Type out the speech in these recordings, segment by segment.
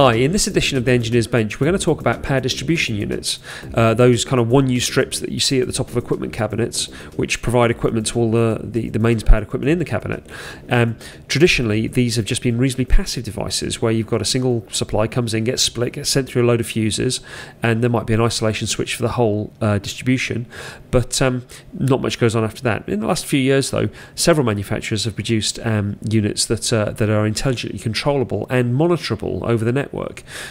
Hi, in this edition of the Engineer's Bench, we're going to talk about power distribution units, uh, those kind of 1U strips that you see at the top of equipment cabinets, which provide equipment to all the, the, the mains powered equipment in the cabinet. Um, traditionally, these have just been reasonably passive devices where you've got a single supply comes in, gets split, gets sent through a load of fuses, and there might be an isolation switch for the whole uh, distribution, but um, not much goes on after that. In the last few years, though, several manufacturers have produced um, units that, uh, that are intelligently controllable and monitorable over the network.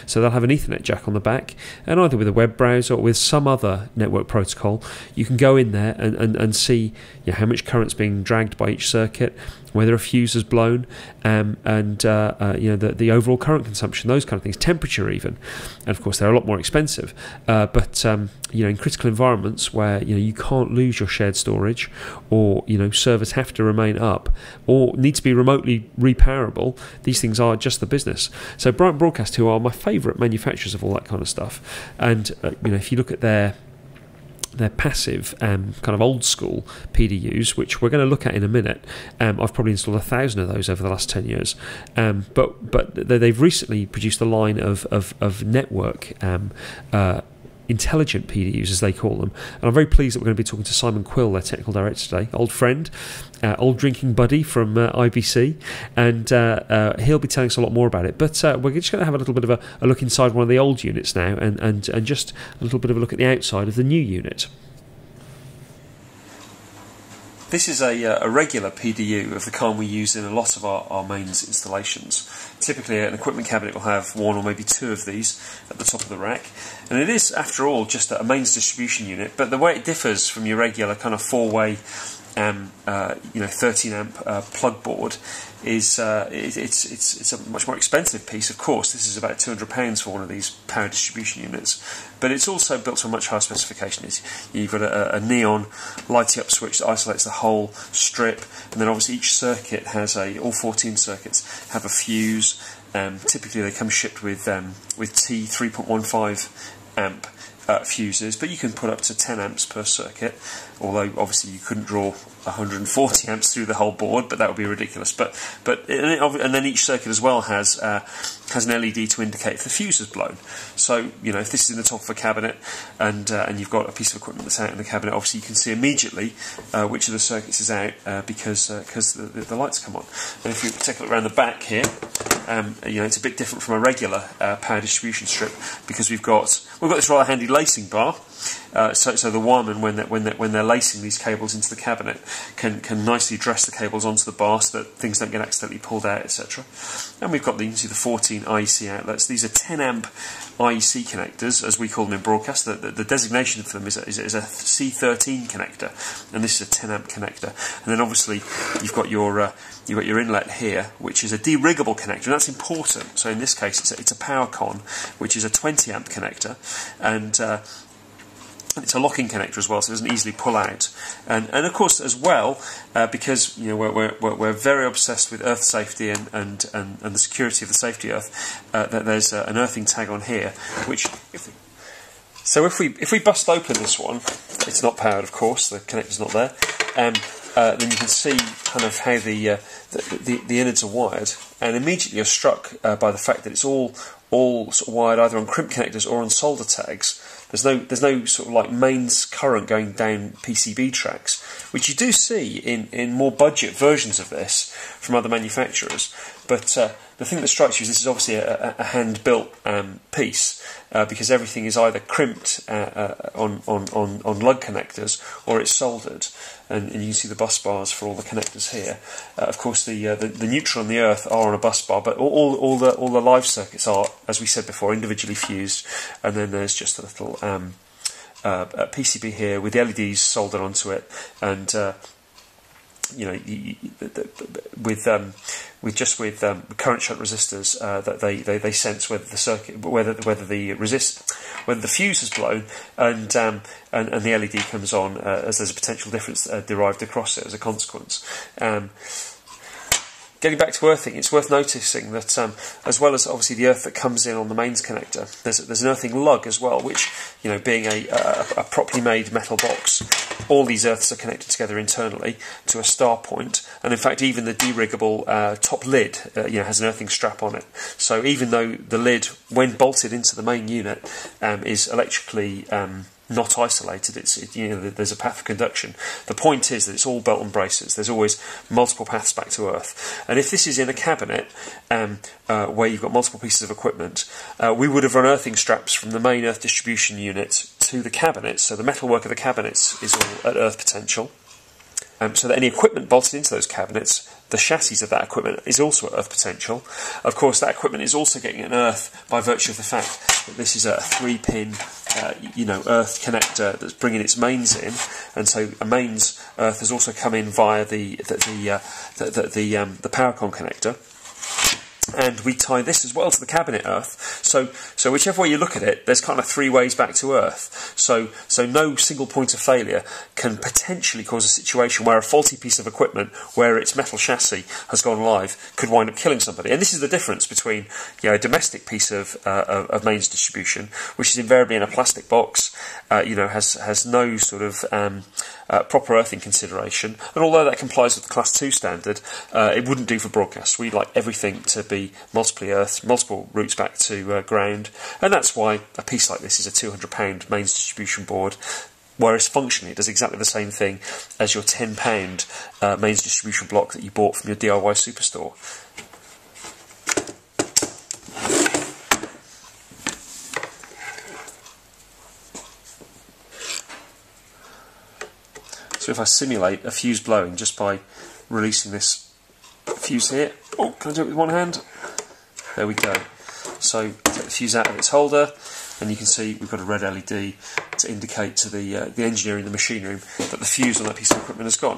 So they'll have an Ethernet jack on the back, and either with a web browser or with some other network protocol, you can go in there and, and, and see you know, how much current's being dragged by each circuit, whether a fuse has blown, um, and uh, uh, you know the, the overall current consumption, those kind of things, temperature even, and of course they're a lot more expensive. Uh, but um, you know in critical environments where you know you can't lose your shared storage, or you know servers have to remain up, or need to be remotely repowerable, these things are just the business. So Bryant Broadcast, who are my favourite manufacturers of all that kind of stuff, and uh, you know if you look at their their passive um, kind of old school PDUs, which we're going to look at in a minute. Um, I've probably installed a thousand of those over the last ten years, um, but but they've recently produced a line of of, of network. Um, uh, intelligent PDUs, as they call them. And I'm very pleased that we're going to be talking to Simon Quill, their technical director today, old friend, uh, old drinking buddy from uh, IBC, and uh, uh, he'll be telling us a lot more about it. But uh, we're just going to have a little bit of a, a, look inside one of the old units now, and, and, and just a little bit of a look at the outside of the new unit. This is a, uh, a, regular PDU of the kind we use in a lot of our, our mains installations. Typically, an equipment cabinet will have one or maybe two of these at the top of the rack, and it is, after all, just a mains distribution unit. But the way it differs from your regular kind of four-way uh, you know 13 amp uh, plug board is uh, it, it's it's it's a much more expensive piece. Of course, this is about 200 pounds for one of these power distribution units, but it's also built to a much higher specification. It's, you've got a, a neon lighting up switch that isolates the whole strip, and then obviously each circuit has a all 14 circuits have a fuse. Um, typically, they come shipped with um, with T 3.15 amp uh, fuses, but you can put up to 10 amps per circuit. Although obviously you couldn't draw 140 amps through the whole board, but that would be ridiculous. But but and then each circuit as well has uh, has an LED to indicate if the fuse has blown. So you know if this is in the top of a cabinet and uh, and you've got a piece of equipment that's out in the cabinet, obviously you can see immediately uh, which of the circuits is out uh, because because uh, the, the, lights come on. And if you take a look around the back here, um, you know it's a bit different from a regular uh, power distribution strip because we've got we've got this rather handy lacing bar. Uh, so, so the wiremen, when they're, when, they're, when they're lacing these cables into the cabinet, can, can nicely dress the cables onto the bar so that things don't get accidentally pulled out, etc. And we've got the, you can see the 14 IEC outlets. These are 10 amp IEC connectors, as we call them in broadcast. The, the, the designation for them is a, is, is a C13 connector, and this is a 10 amp connector. And then obviously you've got your uh, you've got your inlet here, which is a deriggable connector, and that's important. So in this case, it's a, it's a PowerCon, which is a 20 amp connector, and uh, it's a locking connector as well, so it doesn't easily pull out. And, and of course, as well, uh, because you know we're, we're, we're very obsessed with earth safety and, and, and, and the security of the safety earth, uh, there's uh, an earthing tag on here, which if so if we if we bust open this one, it's not powered, of course, the connector's not there. Um, uh, then you can see kind of how the, uh, the, the, the innards are wired, and immediately you're struck uh, by the fact that it's all all sort of wired either on crimp connectors or on solder tags. There's no there's no sort of like mains current going down PCB tracks, which you do see in, in more budget versions of this from other manufacturers. But uh, the thing that strikes you is this is obviously a, a hand built um, piece uh, because everything is either crimped uh, uh, on, on, on, on lug connectors or it's soldered. And, and, you can see the bus bars for all the connectors here. Uh, of course, the, uh, the, the neutral and the earth are on a bus bar, but all, all, all, the all the live circuits are, as we said before, individually fused. And then there's just a little um, uh, PCB here with the LEDs soldered onto it, and you know, with um, with just with um, current shunt resistors uh, that they, they, they sense whether the circuit whether whether the resist whether the fuse has blown and um, and, and, the LED comes on uh, as there's a potential difference uh, derived across it as a consequence. Getting back to earthing, it's worth noticing that um, as well as obviously the earth that comes in on the mains connector, there's, there's an earthing lug as well, which, you know, being a, a, a, properly made metal box, all these earths are connected together internally to a star point. point, and in fact even the deriggable uh, top lid, uh, you know, has an earthing strap on it. So even though the lid, when bolted into the main unit, um, is electrically um, not isolated. It's it, you know there's a path of conduction. The point is that it's all belt and braces. There's always multiple paths back to Earth. And if this is in a cabinet um, uh, where you've got multiple pieces of equipment, uh, we would have run earthing straps from the main Earth distribution unit to the cabinet. So the metalwork of the cabinets is all at Earth potential. Um, so that any equipment bolted into those cabinets, the chassis of that equipment is also earth potential. Of course, that equipment is also getting an earth by virtue of the fact that this is a three-pin, uh, you know, earth connector that's bringing its mains in, and so a mains earth has also come in via the the the uh, the, the, the, um, the PowerCon connector and we tie this as well to the cabinet earth. So, so whichever way you look at it, there's kind of three ways back to earth. So, so no single point of failure can potentially cause a situation where a faulty piece of equipment, where its metal chassis has gone live, could wind up killing somebody. And this is the difference between you know, a domestic piece of, uh, of, of mains distribution, which is invariably in a plastic box, uh, you know, has has no sort of um, uh, proper earthing consideration. And although that complies with the Class 2 standard, uh, it wouldn't do for broadcast. We'd like everything to be multiply earthed, multiple routes back to uh, ground, and that's why a piece like this is a £200 mains distribution board. Whereas functionally, it does exactly the same thing as your £10 uh, mains distribution block that you bought from your DIY superstore. So if I simulate a fuse blowing just by releasing this fuse here, oh, can I do it with one hand? There we go. So take the fuse out of its holder, and you can see we've got a red LED to indicate to the uh, the engineer in the machine room that the fuse on that piece of equipment has gone.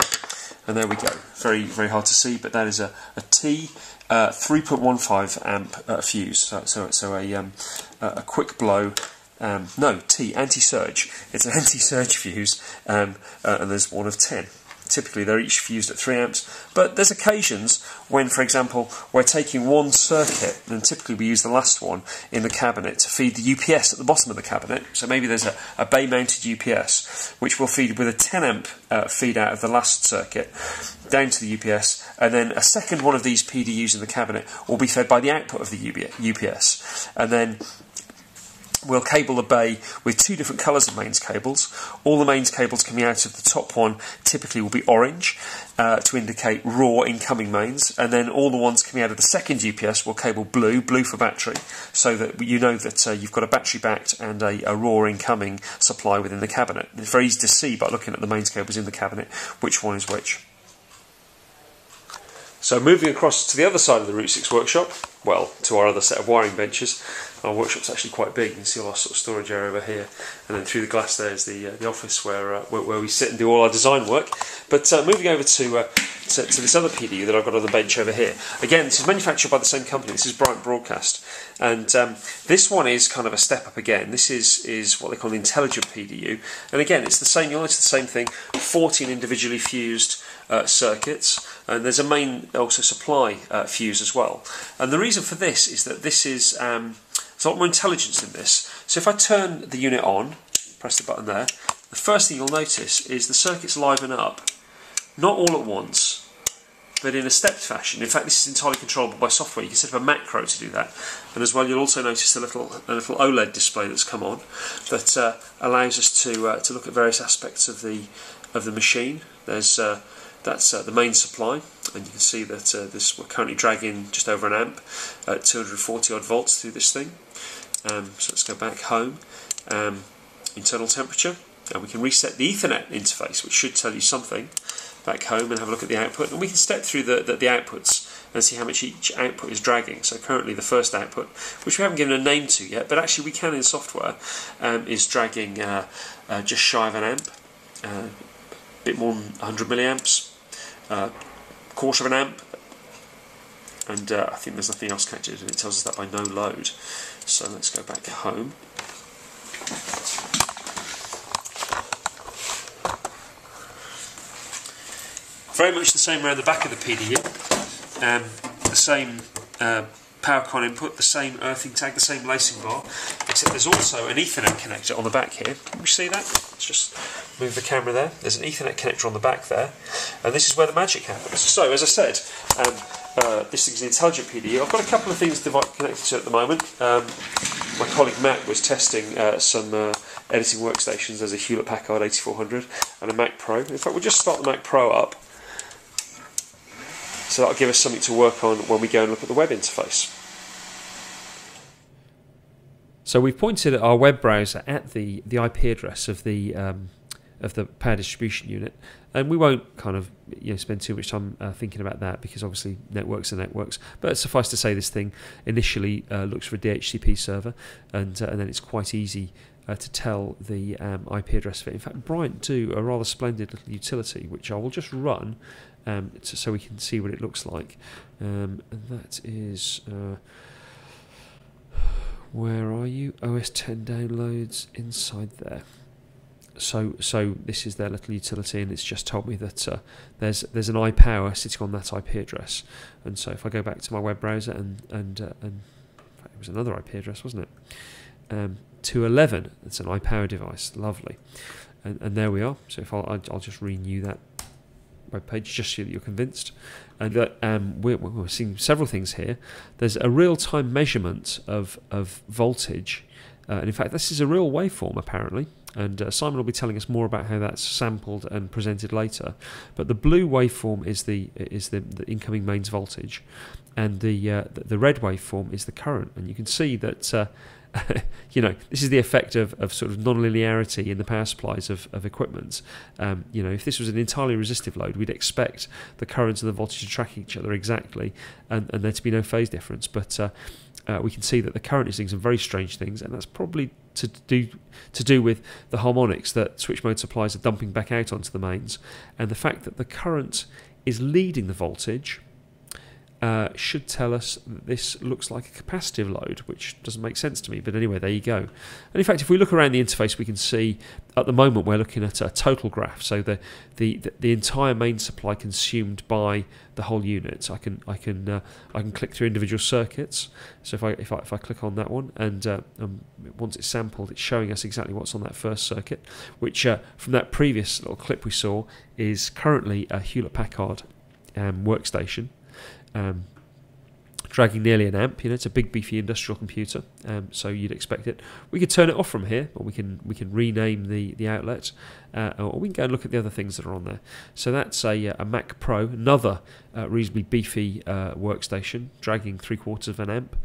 And there we go. Very very hard to see, but that is a, a T uh, 3.15 amp uh, fuse. So so, so a um, a quick blow um, no, T, anti-surge. It's an anti-surge fuse, um, uh, and there's one of 10. Typically, they're each fused at 3 amps, but there's occasions when, for example, we're taking one circuit, and typically we use the last one in the cabinet to feed the UPS at the bottom of the cabinet. So maybe there's a, a bay-mounted UPS, which will feed with a 10 amp uh, feed out of the last circuit down to the UPS, and then a second one of these PDUs in the cabinet will be fed by the output of the UPS, and then We'll cable the bay with two different colours of mains cables. All the mains cables coming out of the top one typically will be orange uh, to indicate raw incoming mains, and then all the ones coming out of the second UPS will cable blue, blue for battery, so that you know that uh, you've got a battery backed and a, a, raw incoming supply within the cabinet. It's very easy to see by looking at the mains cables in the cabinet which one is which. So moving across to the other side of the Root6 workshop, well, to our other set of wiring benches, our workshop's actually quite big. You can see all our sort of storage area over here, and then through the glass there is the uh, the office where, uh, where, where we sit and do all our design work. But uh, moving over to, uh, to, to this other PDU that I've got on the bench over here. Again, this is manufactured by the same company. This is Bryant Broadcast, and um, this one is kind of a step up again. This is is what they call an intelligent PDU, and again, it's the same. You'll notice the same thing. 14 individually fused uh, circuits, and there's a main also supply uh, fuse as well. And the reason for this is that this is um, there's a lot more intelligence in this. So if I turn the unit on, press the button there, the first thing you'll notice is the circuits liven up, not all at once, but in a stepped fashion. In fact, this is entirely controllable by software. You can set up a macro to do that. And as well, you'll also notice a little little OLED display that's come on that uh, allows us to uh, to look at various aspects of the of the machine. There's uh, that's uh, the main supply, and you can see that uh, this we're currently dragging just over an amp at 240 odd volts through this thing. Um, so let's go back home. Um, internal temperature, and we can reset the Ethernet interface, which should tell you something. Back home and have a look at the output, and we can step through the, the, the outputs and see how much each output is dragging. So currently the first output, which we haven't given a name to yet, but actually we can in software, um, is dragging uh, uh, just shy of an amp, uh, a bit more than 100 milliamps, uh, quarter of an amp, and uh, I think there's nothing else connected, and it tells us that by no load. So let's go back home. Very much the same around the back of the PDU. um, the same uh, PowerCon input, the same earthing tag, the same lacing bar, except there's also an Ethernet connector on the back here. Can you see that? Let's just move the camera there. There's an Ethernet connector on the back there, and this is where the magic happens. So, as I said, um, uh, this is an intelligent PDU. I've got a couple of things connected to at the moment. Um, my colleague Matt was testing uh, some uh, editing workstations. There's a Hewlett Packard 8400 and a Mac Pro. In fact, we'll just start the Mac Pro up. So that'll give us something to work on when we go and look at the web interface. So we've pointed our web browser at the, the IP address of the um, of the power distribution unit, and we won't kind of you know spend too much time uh, thinking about that because obviously networks are networks. But suffice to say, this thing initially uh, looks for a DHCP server, and uh, and then it's quite easy uh, to tell the um, IP address of it. In fact, Bryant do a rather splendid little utility, which I will just run um, to, so we can see what it looks like. Um, and that is. Uh, where are you? OS 10 downloads inside there. So, so this is their little utility, and it's just told me that uh, there's there's an iPower sitting on that IP address. And so, if I go back to my web browser and and uh, and it was another IP address, wasn't it? Um, 211. It's an iPower device. Lovely. And, and there we are. So if I'll, I'll just renew that web page just so that you're convinced. And that um, we're, we're seeing several things here. There's a real-time measurement of of voltage, uh, and in fact, this is a real waveform apparently. And uh, Simon will be telling us more about how that's sampled and presented later. But the blue waveform is the is the, the incoming mains voltage, and the, uh, the, red waveform is the current. And you can see that uh, you know, this is the effect of, of sort of non-linearity in the power supplies of, of equipment. Um, you know, if this was an entirely resistive load, we'd expect the current and the voltage to track each other exactly, and, and there to be no phase difference. But uh, we can see that the current is doing some very strange things, and that's probably to do to do with the harmonics that switch mode supplies are dumping back out onto the mains, and the fact that the current is leading the voltage uh, should tell us that this looks like a capacitive load, which doesn't make sense to me. But anyway, there you go. And in fact, if we look around the interface, we can see at the moment we're looking at a total graph. So the the, the entire main supply consumed by the whole unit. I can I can uh, I can click through individual circuits. So if I if I, if I click on that one and uh, um, once it's sampled, it's showing us exactly what's on that first circuit, which uh, from that previous little clip we saw is currently a Hewlett Packard um, workstation um, dragging nearly an amp. You know, it's a big beefy industrial computer, um, so you'd expect it. We could turn it off from here, or we can we can rename the the outlet, uh, or we can go and look at the other things that are on there. So that's a, a Mac Pro, another uh, reasonably beefy uh, workstation, dragging three quarters of an amp.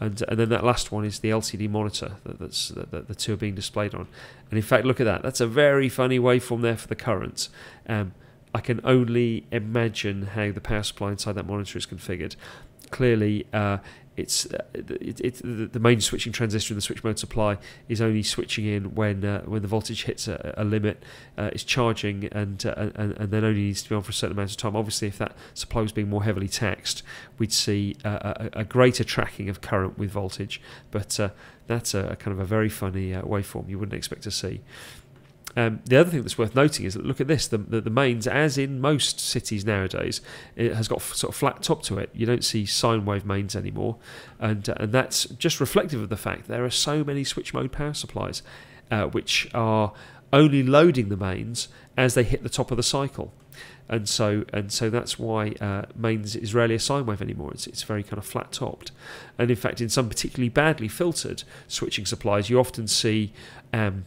And, and then that last one is the LCD monitor that, that's, that, that the two are being displayed on. And in fact, look at that. That's a very funny waveform there for the current. Um, I can only imagine how the power supply inside that monitor is configured. Clearly, uh, it's uh, it, it, the main switching transistor in the switch mode supply is only switching in when uh, when the voltage hits a, a limit, uh, it's charging and, uh, and and then only needs to be on for a certain amount of time. Obviously, if that supply was being more heavily taxed, we'd see a, a, greater tracking of current with voltage. But uh, that's a, kind of a very funny waveform you wouldn't expect to see. Um, the other thing that's worth noting is that look at this: the, the, the, mains, as in most cities nowadays, it has got sort of flat top to it. You don't see sine wave mains anymore, and uh, and that's just reflective of the fact there are so many switch mode power supplies, uh, which are only loading the mains as they hit the top of the cycle. And so, and so that's why uh, mains is rarely a sine wave anymore. It's, it's very kind of flat topped, and in fact, in some particularly badly filtered switching supplies, you often see um,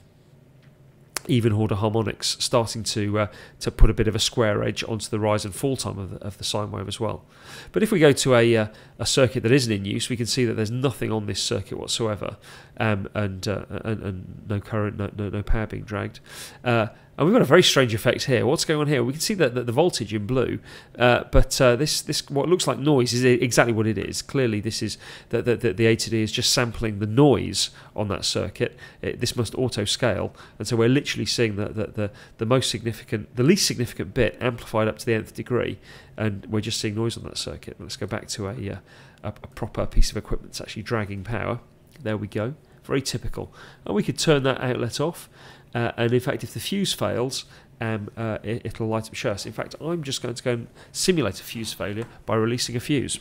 even order harmonics starting to uh, to put a bit of a square edge onto the rise and fall time of the, of the sine wave as well. But if we go to a uh, a circuit that isn't in use, we can see that there's nothing on this circuit whatsoever, um, and, uh, and, and no current, no, no, no power being dragged. Uh, and we've got a very strange effect here. What's going on here? We can see that, that the voltage in blue, uh, but uh, this this what looks like noise is exactly what it is. Clearly, this is that the, the, the A to D is just sampling the noise on that circuit. It, this must auto scale, and so we're literally seeing the, the, the, the most significant, the least significant bit amplified up to the nth degree, and we're just seeing noise on that circuit. Let's go back to a, uh, a, a proper piece of equipment that's actually dragging power. There we go. Very typical. And we could turn that outlet off. Uh, and in fact, if the fuse fails, um, uh, it, it'll light up show us. In fact, I'm just going to go and simulate a fuse failure by releasing a fuse.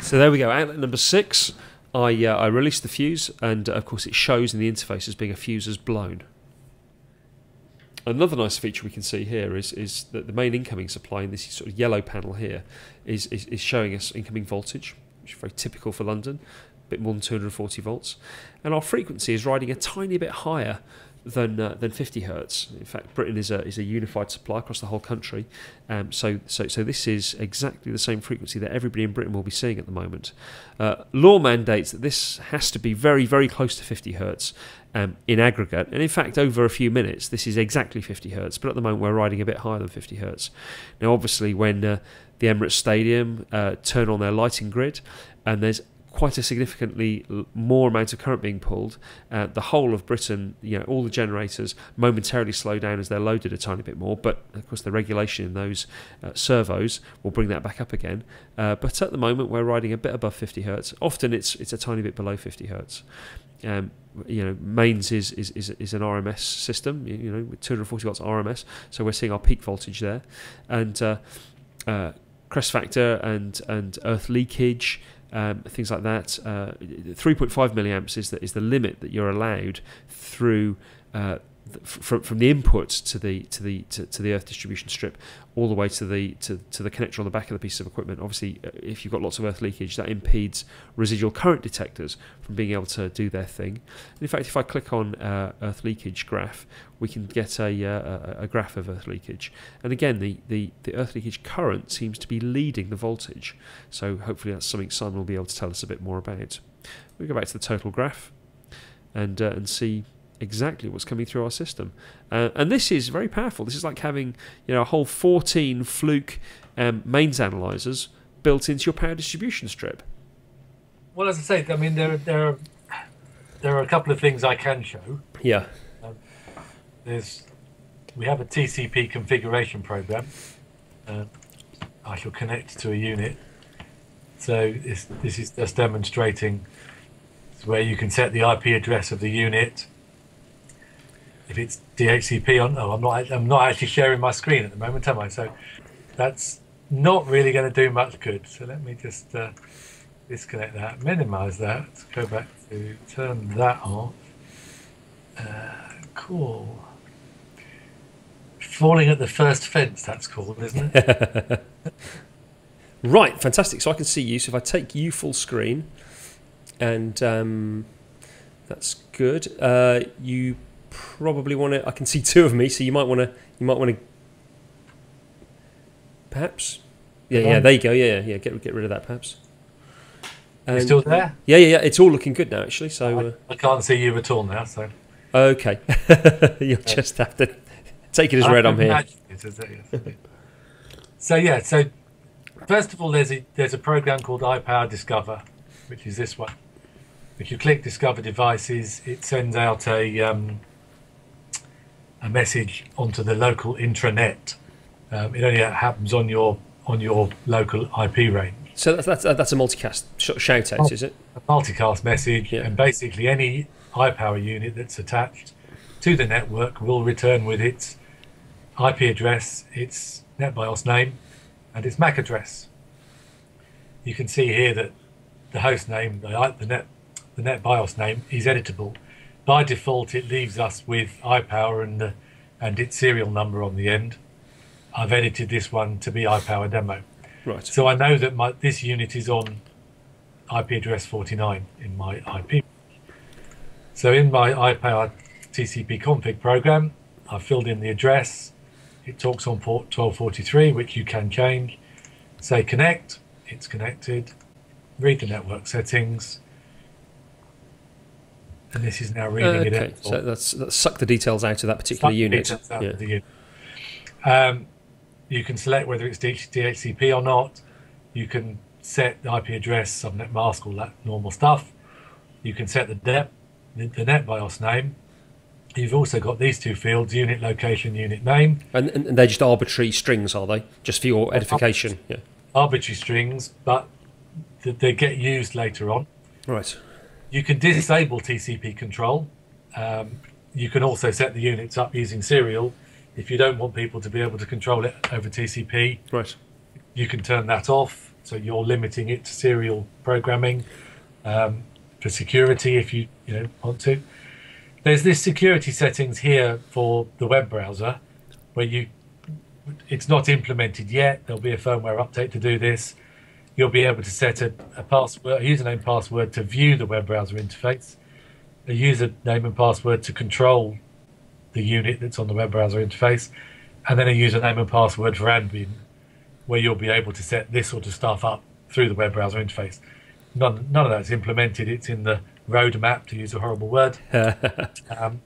So there we go, outlet number six. I, uh, I released the fuse, and uh, of course, it shows in the interface as being a fuse has blown. Another nice feature we can see here is, is that the main incoming supply in this sort of yellow panel here is, is, is showing us incoming voltage, which is very typical for London, bit more than 240 volts. And our frequency is riding a tiny bit higher than uh, than 50 hertz. In fact, Britain is a is a unified supply across the whole country. Um, so so so this is exactly the same frequency that everybody in Britain will be seeing at the moment. Uh, law mandates that this has to be very very close to 50 hertz. Um, in aggregate, and in fact, over a few minutes, this is exactly 50 hertz. But at the moment, we're riding a bit higher than 50 hertz. Now, obviously, when uh, the Emirates Stadium uh, turn on their lighting grid, and there's quite a significantly more amount of current being pulled. Uh, the whole of Britain, you know, all the generators momentarily slow down as they're loaded a tiny bit more, but of course the regulation in those uh, servos will bring that back up again. Uh, but at the moment we're riding a bit above 50 hertz. Often it's it's a tiny bit below 50 hertz. Um, you know, mains is, is, is, is an RMS system, you know, with 240 volts RMS, so we're seeing our peak voltage there, and uh, uh, crest factor and and earth leakage um, things like that. Uh, 3.5 milliamps is the, is the limit that you're allowed through uh, from from the input to the to the to, to, the earth distribution strip all the way to the to, to the connector on the back of the piece of equipment. Obviously uh, if you've got lots of earth leakage that impedes residual current detectors from being able to do their thing. And in fact if I click on uh, earth leakage graph we can get a, uh, a, graph of earth leakage. And again the, the the earth leakage current seems to be leading the voltage. So hopefully that's something Simon will be able to tell us a bit more about. We go back to the total graph and uh, and see exactly what's coming through our system. Uh, and this is very powerful. This is like having you know a whole 14 Fluke um, mains analyzers built into your power distribution strip. Well, as I say, I mean there there are there are a couple of things I can show. Yeah. Um, there's we have a TCP configuration program. Uh, I shall connect to a unit. So this this is just demonstrating where you can set the IP address of the unit if it's DHCP on. Oh, I'm not. I'm not actually sharing my screen at the moment, am I? So that's not really going to do much good. So let me just uh, disconnect that, minimize that, go back to turn that off. Uh, cool. Falling at the first fence, that's cool, isn't it? right, fantastic. So I can see you. So if I take you full screen, and um, that's good. Uh, you probably want to. I can see two of me, so you might want to. You might want to. Perhaps. Yeah, yeah. There you go. Yeah, yeah. Get get rid of that, perhaps. And, still there? Yeah, yeah, yeah. It's all looking good now, actually. So I, uh, I can't see you at all now. So. Okay. You'll just have to take it as read. I'm here. so yeah. So first of all, there's a there's a program called iPower Discover, which is this one. If you click Discover Devices, it sends out a um, a message onto the local intranet. Um, it only happens on your on your local IP range. So that's that's, that's a multicast shout out, is it? A multicast message, yeah. and basically any iPower unit that's attached to the network will return with its IP address, its NetBIOS name, and its MAC address. You can see here that the host name, the, the net the NetBIOS name, is editable by default, it leaves us with iPower and uh, and its serial number on the end. I've edited this one to be iPower demo. Right. So I know that my this unit is on IP address 49 in my IP. So in my iPower TCP config program, I've filled in the address. It talks on port 1243, which you can change. Say connect, it's connected. Read the network settings and this is now reading okay. it out. So that's, that's suck the details out of that particular unit. Yeah. unit. Um, you can select whether it's DHCP or not. You can set the IP address, subnet mask, all that normal stuff. You can set the net, the, the NetBIOS name. You've also got these two fields: unit location, unit name. And, and they're just arbitrary strings, are they? Just for your edification? Yeah. Arbitrary strings, but they get used later on. Right. You can disable TCP control. Um, you can also set the units up using serial. If you don't want people to be able to control it over TCP, Right. you can turn that off. So you're limiting it to serial programming um, for security if you you know want to. There's this security settings here for the web browser where you it's not implemented yet. There'll be a firmware update to do this. You'll be able to set a, a password, a username password to view the web browser interface, a username and password to control the unit that's on the web browser interface, and then a username and password for admin, where you'll be able to set this sort of stuff up through the web browser interface. None, none of that's implemented. It's in the roadmap, to use a horrible word. um,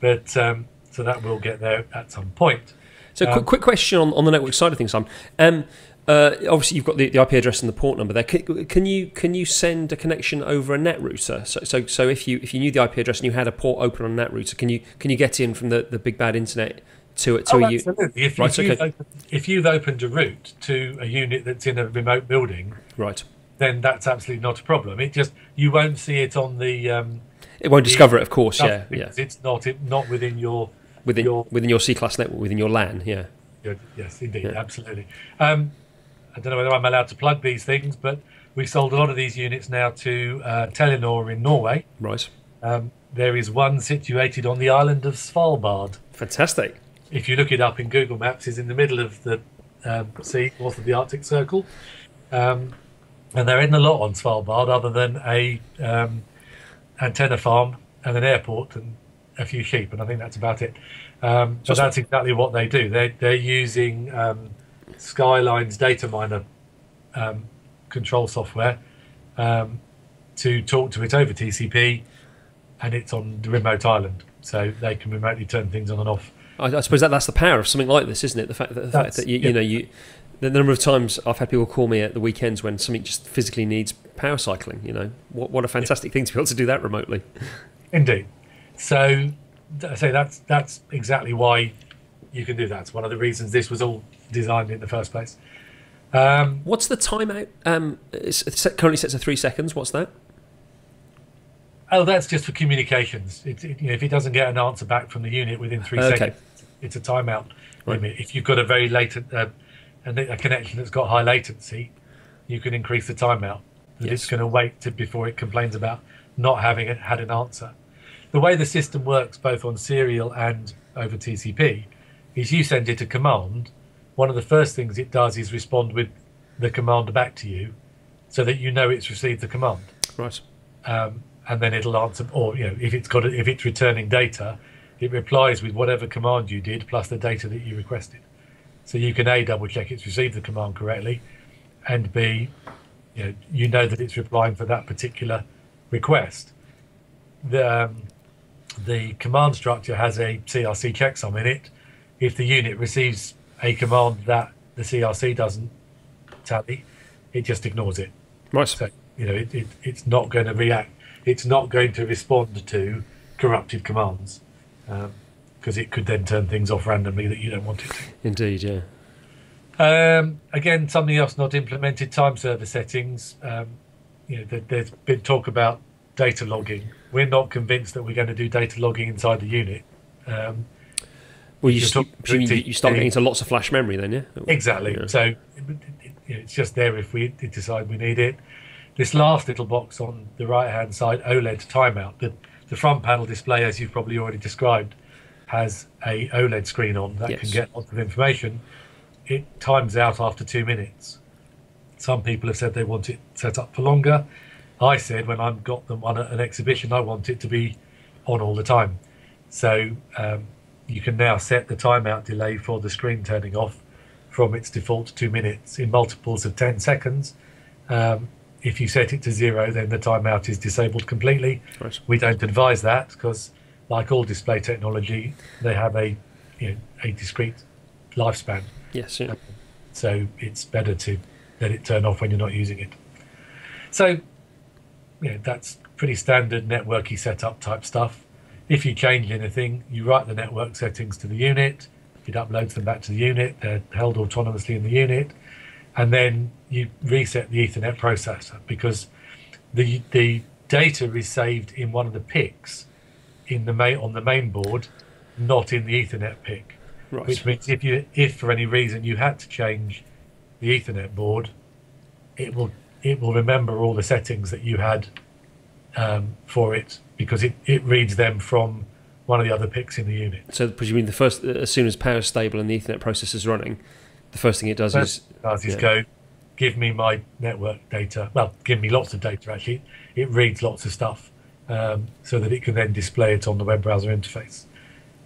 but um, so that will get there at some point. So, Um, quick, quick question on, on the network side of things, Simon. Um, uh, obviously, you've got the, the IP address and the port number there. Can, can you can you send a connection over a NAT router? So, so, so if you if you knew the IP address and you had a port open on a NAT router, can you can you get in from the, the big bad internet to it to Oh, a absolutely. If, Right, if, you've opened, if you've opened a route to a unit that's in a remote building, right? then that's absolutely not a problem. It just you won't see it on the um, It won't discover it, of course. Yeah, yeah. it's not it, not within your Within your within your C class network, within your LAN. Yeah. Yes, indeed, Yeah. absolutely. Um, I don't know whether I'm allowed to plug these things, but we sold a lot of these units now to uh, Telenor in Norway. Right. Um, there is one situated on the island of Svalbard. Fantastic. If you look it up in Google Maps, is in the middle of the um, sea, north of the Arctic Circle, um, and there isn't a lot on Svalbard other than a um, antenna farm and an airport and a few sheep, and I think that's about it. Um, So that's exactly what they do. They're they're using um, Skyline's DataMiner um, control software um, to talk to it over TCP, and it's on the remote island, so they can remotely turn things on and off. I, I suppose that that's the power of something like this, isn't it? The fact that, the fact that you, yeah. you know you. The number of times I've had people call me at the weekends when something just physically needs power cycling. You know, what what a fantastic thing to be able to do that remotely. Indeed. So, I say that's that's exactly why you can do that. It's one of the reasons this was all designed it in the first place. Um, What's the timeout? Um, it's, it's currently set to three seconds. What's that? oh, that's just for communications. It, it, you know, if it doesn't get an answer back from the unit within three Okay. seconds, it's a timeout Right. limit. If you've got a very latent uh, and a connection that's got high latency, you can increase the timeout. Yes. it's going to wait to, before it complains about not having it, had an answer. The way the system works, both on serial and over TCP, is you send it a command. One of the first things it does is respond with the command back to you, so that you know it's received the command Right. um, and then it'll answer. Or you know, if it's got if it's returning data, it replies with whatever command you did plus the data that you requested. So you can a double check it's received the command correctly, and b, you know, you know that it's replying for that particular request. The um, the command structure has a CRC checksum in it. If the unit receives a command that the CRC doesn't tally, it just ignores it. Right. So you know, it, it, it's not going to react. It's not going to respond to corrupted commands because it could then turn things off randomly that you don't want it to. Indeed. Yeah. Um, again, something else not implemented: time server settings. Um, you know, there, there's been talk about data logging. We're not convinced that we're going to do data logging inside the unit. Um, Well, you, you, you, start getting into lots of flash memory then, yeah. Exactly. Yeah. So it, it, it, it's just there if we decide we need it. This last little box on the right hand side, OLED timeout. The, the front panel display, as you've probably already described, has a OLED screen on that can get lots of information. It times out after two minutes. Some people have said they want it set up for longer. I said when I've got them on an exhibition, I want it to be on all the time. So um, you can now set the timeout delay for the screen turning off from its default two minutes in multiples of 10 seconds. Um, if you set it to zero, then the timeout is disabled completely. Right. We don't advise that because, like all display technology, they have a you know, a discrete lifespan. Yes. Yeah. So it's better to let it turn off when you're not using it. So, know, that's pretty standard networky setup type stuff. If you change anything, you write the network settings to the unit, it uploads them back to the unit, they're held autonomously in the unit, and then you reset the Ethernet processor because the the data is saved in one of the PICs in the main on the main board, not in the Ethernet PIC. Right. Which means if you if for any reason you had to change the Ethernet board, it will it will remember all the settings that you had um, for it because it, it reads them from one of the other PICs in the unit. So presumably the first, as soon as power is stable and the Ethernet process is running, the first thing it does First is it does is yeah. go, give me my network data. Well, give me lots of data actually. It reads lots of stuff um, so that it can then display it on the web browser interface.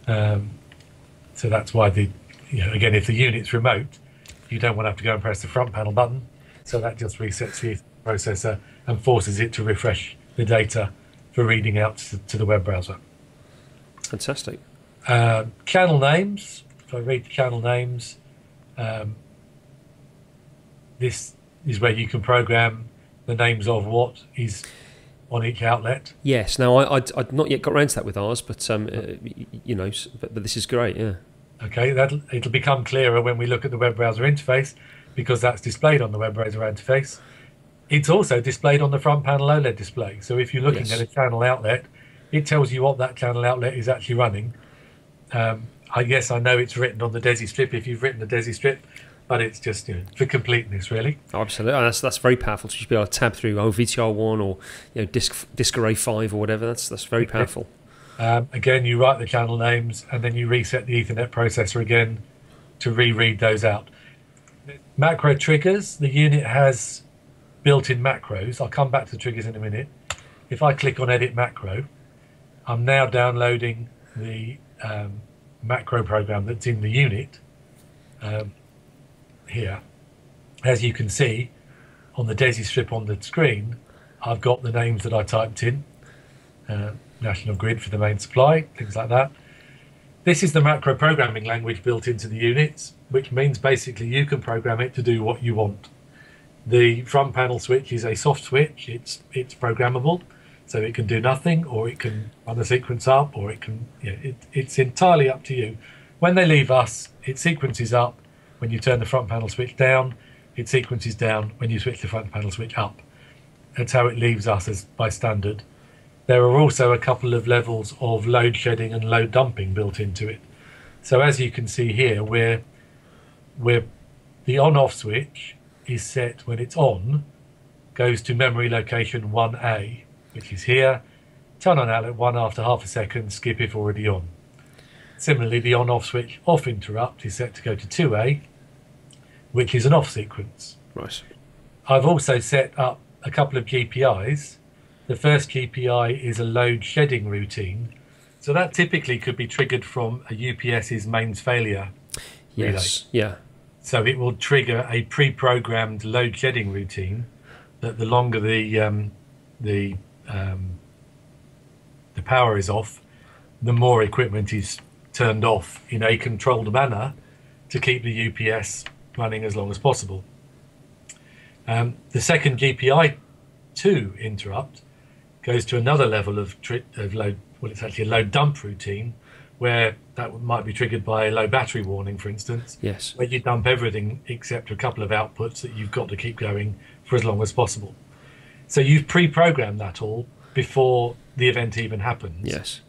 Um, so that's why the, you know, again, if the unit's remote, you don't want to have to go and press the front panel button. So that just resets the processor and forces it to refresh the data for reading out to, to the web browser. fantastic. Uh, channel names. If I read the channel names, um, this is where you can program the names of what is on each outlet. Yes. Now I, I'd, I'd not yet got around to that with ours, but um, uh, you know, but, but this is great. Yeah. Okay, that it'll become clearer when we look at the web browser interface because that's displayed on the web browser interface. It's also displayed on the front panel OLED display. So if you're looking Yes. at a channel outlet, it tells you what that channel outlet is actually running. Um, I guess I know it's written on the DESI strip if you've written the DESI strip, but it's just you know, for completeness, really. Oh, absolutely. And that's that's very powerful to just be able to tab through oh VTR one or you know disk disk array five or whatever. That's that's very powerful. Um, again, you write the channel names and then you reset the Ethernet processor again to reread those out. Macro triggers, the unit has built in macros. I'll come back to the triggers in a minute. If I click on edit macro, I'm now downloading the um, macro program that's in the unit um, here. As you can see on the DESI strip on the screen, I've got the names that I typed in. Uh, National Grid for the main supply, things like that. This is the macro programming language built into the units, which means basically you can program it to do what you want. The front panel switch is a soft switch. It's it's programmable, so it can do nothing, or it can run the sequence up, or it can. You know, it, it's entirely up to you. When they leave us, it sequences up. When you turn the front panel switch down, it sequences down. When you switch the front panel switch up, that's how it leaves us as by standard. There are also a couple of levels of load shedding and load dumping built into it. So as you can see here, we're, we're, the on-off switch is set when it's on, goes to memory location 1A, which is here. Turn on outlet 1 after half a second, skip if already on. Similarly, the on-off switch off interrupt is set to go to 2A, which is an off sequence. Right. I've also set up a couple of GPIs. The first GPI is a load shedding routine. So that typically could be triggered from a UPS's mains failure. Yes. Yeah. So it will trigger a pre-programmed load shedding routine that the longer the um, the um, the power is off, the more equipment is turned off in a controlled manner to keep the UPS running as long as possible. Um, the second GPI 2 interrupt goes to another level of, of load, well, it's actually a load dump routine where that might be triggered by a low battery warning, for instance, Yes. where you dump everything except a couple of outputs that you've got to keep going for as long as possible. So you've pre programmed that all before the event even happens Yes.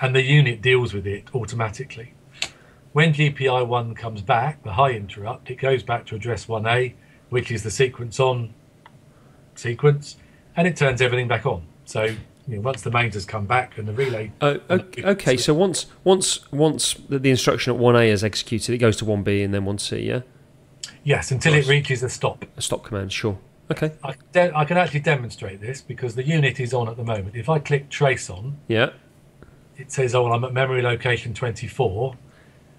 and the unit deals with it automatically. When GPI 1 comes back, the high interrupt, it goes back to address 1A, which is the sequence on sequence, and it turns everything back on. So you know, once the mains has come back and the relay, uh, Oh, okay, okay. So once once once the, the instruction at one A is executed, it goes to one B and then one C. Yeah. yes, until it reaches a stop. A stop command. Sure. Okay. I, de- I can actually demonstrate this because the unit is on at the moment. If I click trace on, Yeah. it says, "Oh, well, I'm at memory location 24,"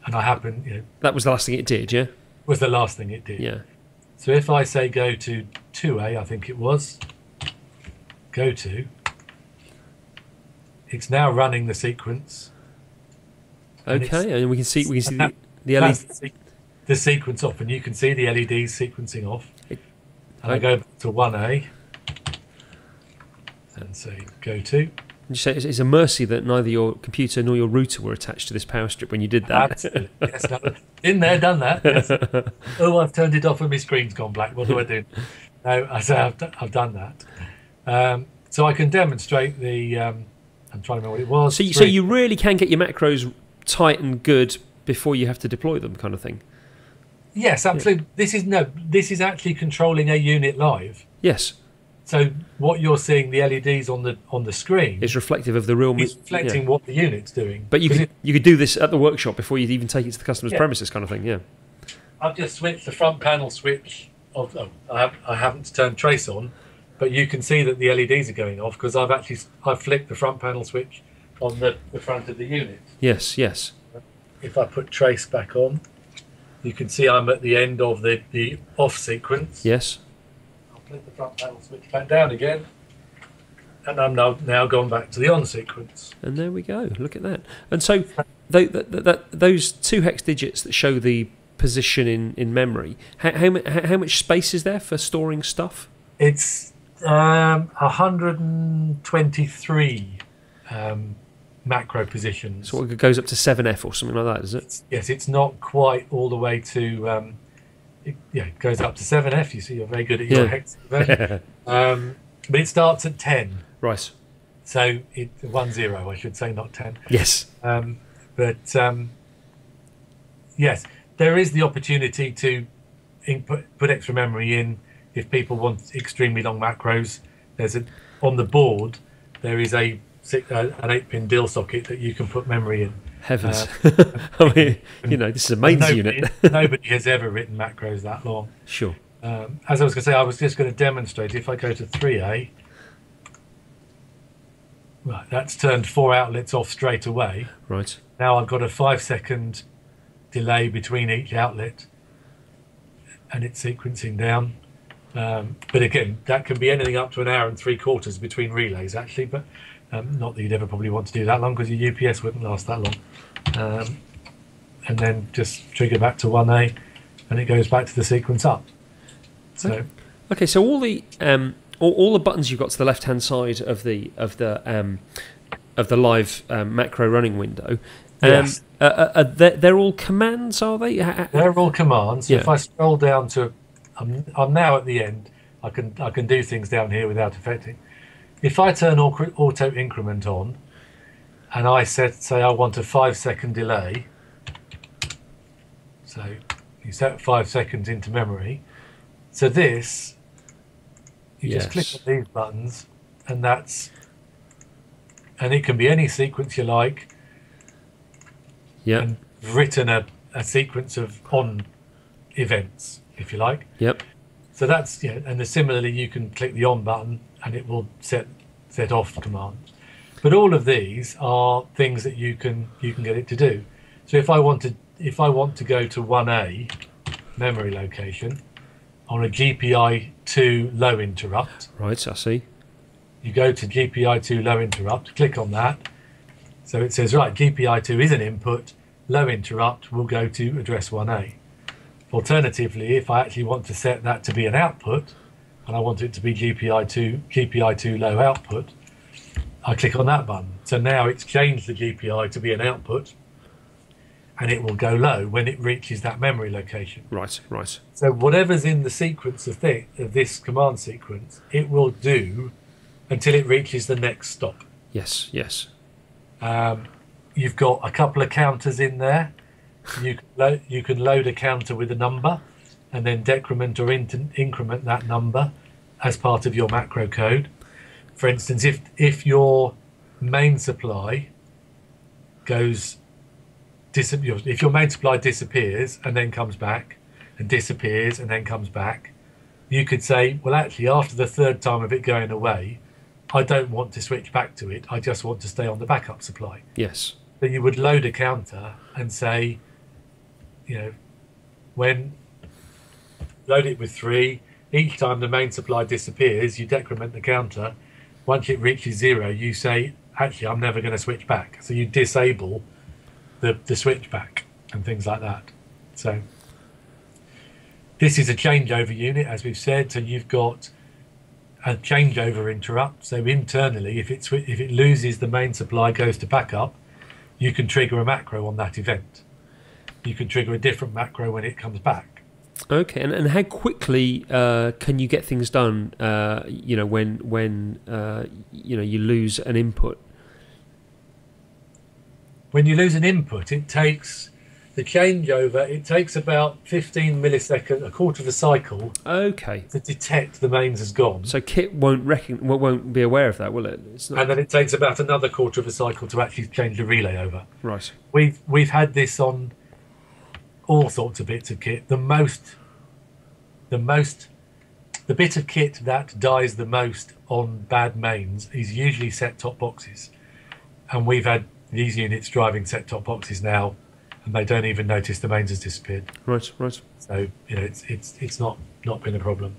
and I happen, you know, That was the last thing it did. Yeah. was the last thing it did. Yeah. So if I say go to 2A, I think it was, go to, it's now running the sequence. And Okay. And we can see we can see the, that- the E LED. The, the sequence off, and you can see the LEDs sequencing off. It- And I go back to 1A and say go to. You say it's, a mercy that neither your computer nor your router were attached to this power strip when you did that. Yes, in there, done that. Yes. oh, I've turned it off and my screen's gone black. What do I do? No, I say I've, d- I've done that. Um, so I can demonstrate the um, I'm trying to remember what it was. So, you, so you really can get your macros tight and good before you have to deploy them, kind of thing. Yes, absolutely. This is no. This is actually controlling a unit live. Yes, So what you're seeing the LEDs on the on the screen is reflective of the real. is yeah. reflecting what the unit's doing. But you could it- you could do this at the workshop before you even take it to the customer's Yeah. premises, kind of thing. Yeah. I've just switched the front panel switch of. Oh, I, have, I haven't turned trace on, but you can see that the LEDs are going off because I've actually I've flicked the front panel switch on the, the front of the unit. Yes. Yes. If I put trace back on, you can see I'm at the end of the, the off sequence. Yes. I'll flick the front panel switch back down again, and I'm now now gone back to the on sequence. And there we go. Look at that. And so, that, those two hex digits that show the position in, in memory, how, how, how much space is there for storing stuff? It's um, 123 um, macro positions. So it goes up to 7F or something like that, is it? yes, it's not quite all the way to. Um, it, yeah, it goes up to 7F. You see, you're very good at your Yeah. hex um, but it starts at 10. Right. So it one zero, I should say, not 10. Yes. Um, but um, yes, there is the opportunity to input, put extra memory in if people want extremely long macros. There's a on the board there is a six, uh, an eight pin DIL socket that you can put memory in. Heavens. I mean, you know, this is a mains nobody, unit. nobody has ever written macros that long. Sure. Um, as I was going to say, I was just going to demonstrate. If I go to 3A, right, that's turned four outlets off straight away. Right. Now I've got a five second delay between each outlet and it's sequencing down. Um, but again, that can be anything up to an hour and three quarters between relays, actually. But um, not that you'd ever probably want to do that long because your UPS wouldn't last that long. Um, and then just trigger back to 1A and it goes back to the sequence up. So, Okay. Okay, so all the um, all, all the buttons you've got to the left hand side of the of the um, of the live um, macro running window, um, Yes. uh, uh, uh, they're, they're all commands, are they? They're all commands. Yeah. If I scroll down to, I'm, I'm now at the end. I can I can do things down here without affecting. If I turn auto increment on, and I set say I want a five second delay. So you set five seconds into memory. So this, you just click on these buttons, and that's, and it can be any sequence you like Yeah. and written a, a sequence of on events, if you like. Yep. So that's yeah, and similarly you can click the on button and it will set set off commands. But all of these are things that you can you can get it to do. So if I want to if I want to go to 1A memory location on a GPI 2 low interrupt, Right. I see. you go to GPI 2 low interrupt, click on that. So it says, right, GPI 2 is an input, low interrupt will go to address 1A. Alternatively, if I actually want to set that to be an output, and I want it to be GPI 2, GPI 2 low output, I click on that button. So now it's changed the GPI to be an output, and it will go low when it reaches that memory location. Right. Right. So whatever's in the sequence of, thi- of this command sequence, it will do until it reaches the next stop. Yes. Yes. Um, you've got a couple of counters in there. You can, lo- you can load a counter with a number and then decrement or in- increment that number as part of your macro code. For instance, if if your main supply goes dis- if your main supply disappears and then comes back and disappears and then comes back, you could say, well, actually, after the third time of it going away, I don't want to switch back to it. I just want to stay on the backup supply. Yes. Then you would load a counter and say, you know, when load it with three, each time the main supply disappears, you decrement the counter. Once it reaches zero, you say, actually, I'm never going to switch back. So you disable the, the switch back and things like that. So this is a changeover unit, as we've said. So you've got a changeover interrupt. So internally, if it if it loses the main supply, goes to backup, you can trigger a macro on that event. You can trigger a different macro when it comes back. Okay. And, and how quickly uh, can you get things done? Uh, you know, when when uh, you know you lose an input. when you lose an input, it takes the changeover. It takes about 15 milliseconds, a quarter of a cycle, Okay. to detect the mains has gone, So kit won't reckon won't be aware of that, will it? It's not and then it takes about another quarter of a cycle to actually change the relay over. right. We've we've had this on all sorts of bits of kit. The most, the most, the bit of kit that dies the most on bad mains is usually set top boxes, and we've had these units driving set top boxes now, and they don't even notice the mains has disappeared. Right, right. So you know it's it's it's not not been a problem.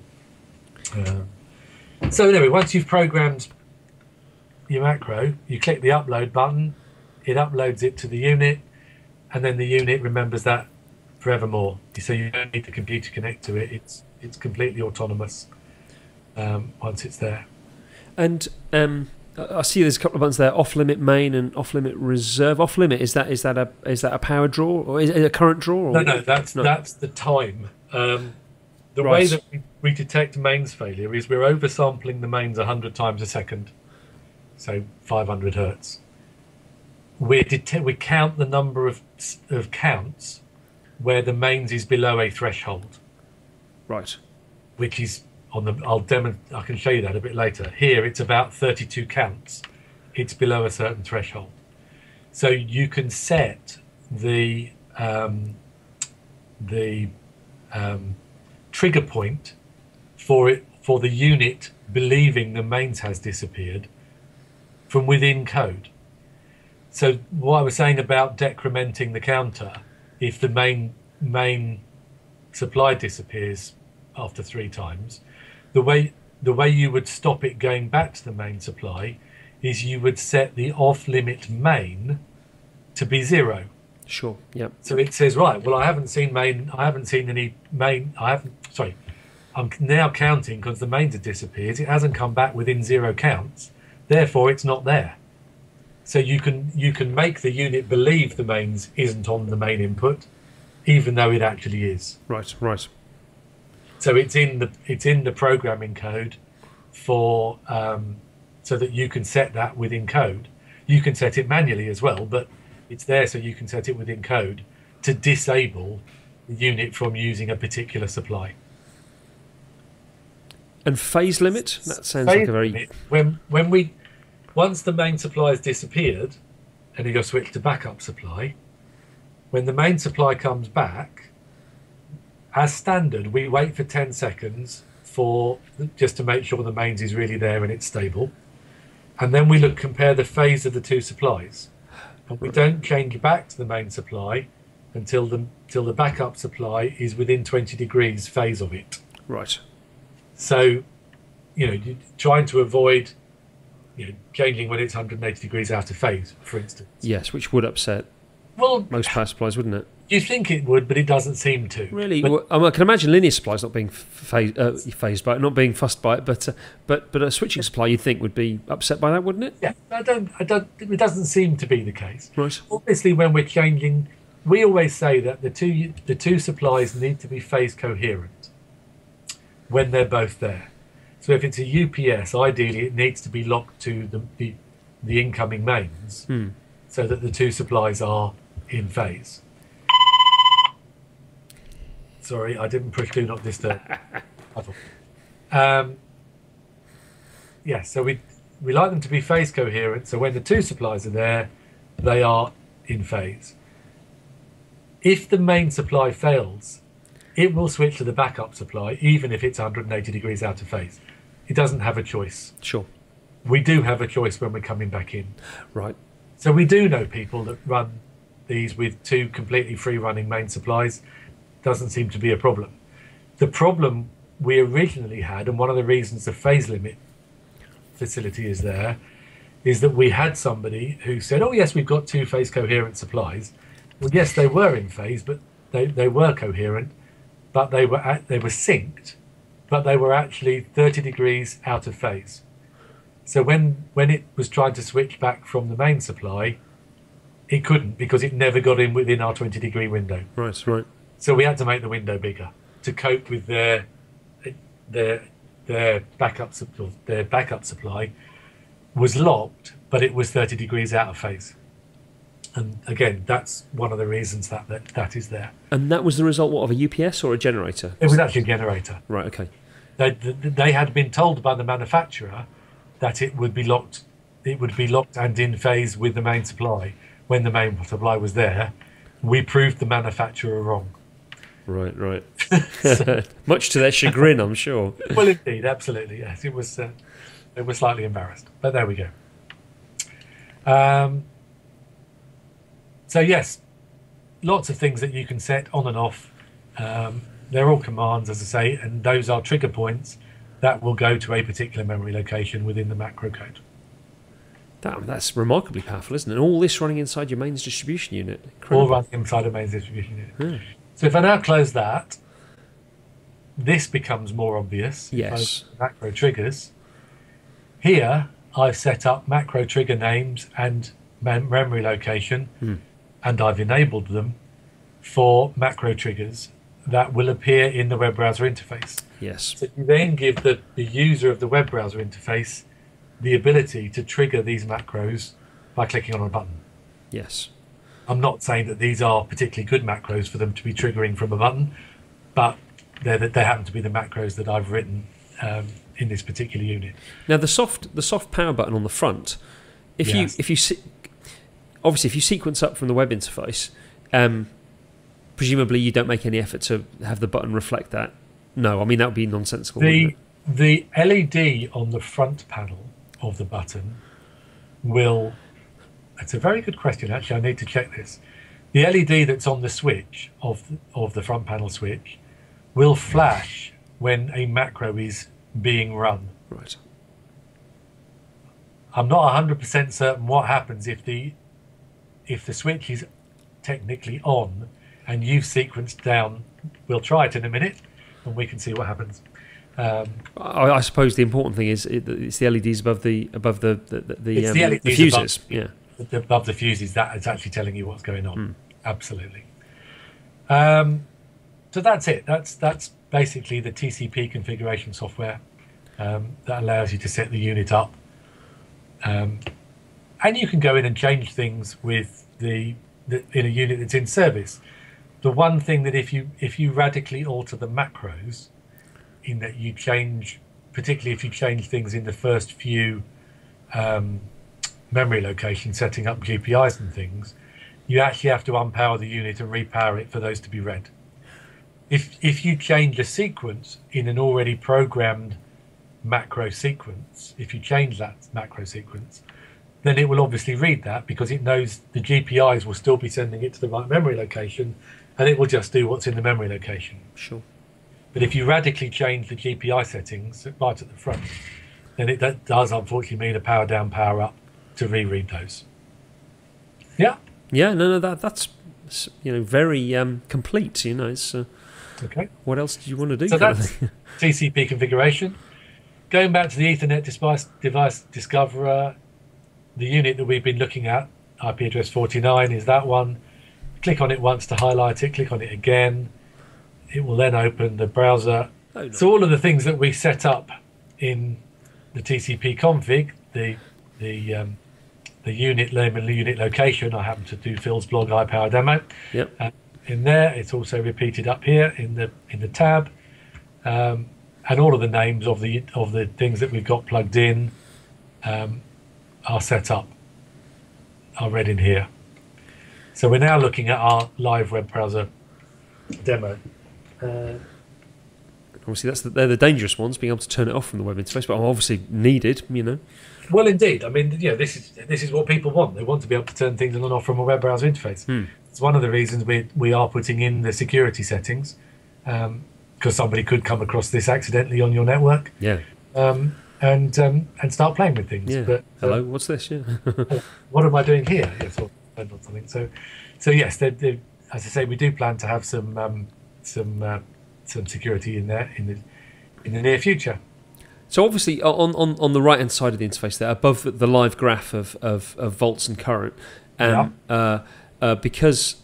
Um, so anyway, once you've programmed your macro, you click the upload button, it uploads it to the unit, and then the unit remembers that forevermore. So you don't need the computer to connect to it. It's it's completely autonomous um, once it's there. And um, I see there's a couple of buttons there: off-limit main and off-limit reserve. Off-limit is that is that a is that a power draw or is it a current draw? Or No, no, that's No. that's the time. Um, the way that we, we detect mains failure is we're oversampling the mains 100 times a second, so 500 hertz. We detect we count the number of of counts where the mains is below a threshold, Right. which is on the. I'll demo. I can show you that a bit later. Here, it's about 32 counts. It's below a certain threshold, so you can set the um, the um, trigger point for it for the unit believing the mains has disappeared from within code. So what I was saying about decrementing the counter, if the main main supply disappears after three times, the way the way you would stop it going back to the main supply is you would set the off limit main to be zero. Sure. Yeah. So it says, right, well, I haven't seen main, I haven't seen any main, I haven't, sorry, I'm now counting because the mains have disappeared. It hasn't come back within zero counts. Therefore, it's not there. So you can you can make the unit believe the mains isn't on the main input, even though it actually is. Right. Right. So it's in the it's in the programming code for um, so that you can set that within code. You can set it manually as well, but it's there so you can set it within code to disable the unit from using a particular supply. And phase limit. That sounds like a very limit, when when we once the main supply has disappeared and you go switch to backup supply, when the main supply comes back, as standard, we wait for ten seconds for just to make sure the mains is really there and it's stable, and then we look compare the phase of the two supplies, and we don't change back to the main supply until the till the backup supply is within twenty degrees phase of it. right. So, you know, trying to avoid, you know, changing when it's 180 degrees out of phase, for instance. Yes, which would upset Well, most power supplies, wouldn't it? you think it would, but it doesn't seem to. Really, But- well, I, mean, I can imagine linear supplies not being phased, uh, phased by it, not being fussed by it, but uh, but but a switching supply you'd think would be upset by that, wouldn't it? yeah, I don't, I don't. It doesn't seem to be the case. Right. Obviously, when we're changing, we always say that the two the two supplies need to be phase coherent when they're both there. So if it's a UPS, ideally it needs to be locked to the the, the incoming mains, Hmm. so that the two supplies are in phase. Sorry, I didn't push do not disturb. Um, yeah, so we we like them to be phase coherent. So when the two supplies are there, they are in phase. If the main supply fails, it will switch to the backup supply, even if it's 180 degrees out of phase. It doesn't have a choice. Sure. We do have a choice when we're coming back in. Right. So we do know people that run these with two completely free running main supplies. Doesn't seem to be a problem. The problem we originally had, and one of the reasons the phase limit facility is there, is that we had somebody who said, "Oh yes, we've got two phase coherent supplies." Well, yes, they were in phase, but they, they were coherent, but they were at, they were synced, but they were actually 30 degrees out of phase. So when when it was trying to switch back from the main supply, it couldn't because it never got in within our 20 degree window. Right. Right. So we had to make the window bigger to cope with their their their backup sup- their backup supply was locked, but it was 30 degrees out of phase. and again, that's one of the reasons that that, that is there. And that was the result, what, of a UPS or a generator? It was actually a generator. Right, okay. They, they had been told by the manufacturer that it would be locked, it would be locked and in phase with the main supply when the main supply was there. We proved the manufacturer wrong. Right, right. Much to their chagrin, I'm sure. Well, indeed, absolutely. Yes, it was. Uh, it was slightly embarrassed, but there we go. Um, so yes, lots of things that you can set on and off. Um, they're all commands, as I say, and those are trigger points that will go to a particular memory location within the macro code. That, that's remarkably powerful, isn't it? And all this running inside your mains distribution unit. Incredible. All running inside a mains distribution unit. So if I now close that, this becomes more obvious. Yes. Macro triggers. Here, I've set up macro trigger names and memory location, hmm. and I've enabled them for macro triggers that will appear in the web browser interface. Yes. So you then give the, the user of the web browser interface the ability to trigger these macros by clicking on a button. Yes. I'm not saying that these are particularly good macros for them to be triggering from a button, but they they happen to be the macros that I've written um, in this particular unit. Now the soft the soft power button on the front, if yes. you if you obviously if you sequence up from the web interface, um, presumably you don't make any effort to have the button reflect that. No, I mean that would be nonsensical. The the LED on the front panel of the button will. It's a very good question. Actually, I need to check this. The LED that's on the switch of of the front panel switch will flash when a macro is being run. Right. I'm not 100% certain what happens if the if the switch is technically on and you've sequenced down. We'll try it in a minute, and we can see what happens. Um, I, I, suppose the important thing is it, it's the LEDs above the above the the, the, um, the, the fuses. Above, yeah, above the fuses. That is actually telling you what's going on. Hmm. Absolutely. Um, so that's it. That's that's basically the TCP configuration software um, that allows you to set the unit up. Um, and you can go in and change things with the, the, in a unit that's in service. The one thing that if you if you radically alter the macros, in that you change, particularly if you change things in the first few um, memory locations, setting up GPIs and things, you actually have to unpower the unit and repower it for those to be read. If if you change a sequence in an already programmed macro sequence, if you change that macro sequence, then it will obviously read that because it knows the GPIs will still be sending it to the right memory location, and it will just do what's in the memory location. Sure. But if you radically change the GPI settings right at the front, then it that does unfortunately mean a power down, power up to reread those. Yeah. Yeah. No. No. That that's you know very um, complete. You know. It's. Uh Okay. What else do you want to do? So that's TCP configuration. Going back to the Ethernet device, device discoverer, the unit that we've been looking at, IP address 49, is that one. Click on it once to highlight it, click on it again. It will then open the browser. Oh, no. So all of the things that we set up in the TCP config, the the um, the unit name and the unit location. I happen to do Phil's blog iPower demo. Yep. Uh, in there. It's also repeated up here in the in the tab, um, and all of the names of the of the things that we've got plugged in um, are set up, are read in here. So we're now looking at our live web browser demo. Uh, obviously, that's the, they're the dangerous ones, being able to turn it off from the web interface, but I'm obviously needed, you know. Well, indeed. I mean, yeah, this is this is what people want. They want to be able to turn things on and off from a web browser interface. Hmm. It's one of the reasons we we are putting in the security settings because um, somebody could come across this accidentally on your network. Yeah. Um, and um, and start playing with things. Yeah. But, Hello, what's this? Yeah. what am I doing here? Or, something. So, so yes, they're, they're, as I say, we do plan to have some um, some uh, some security in there in the in the near future. So obviously, on, on, on the right hand side of the interface, there above the live graph of, of, of volts and current, and yeah. uh, uh, because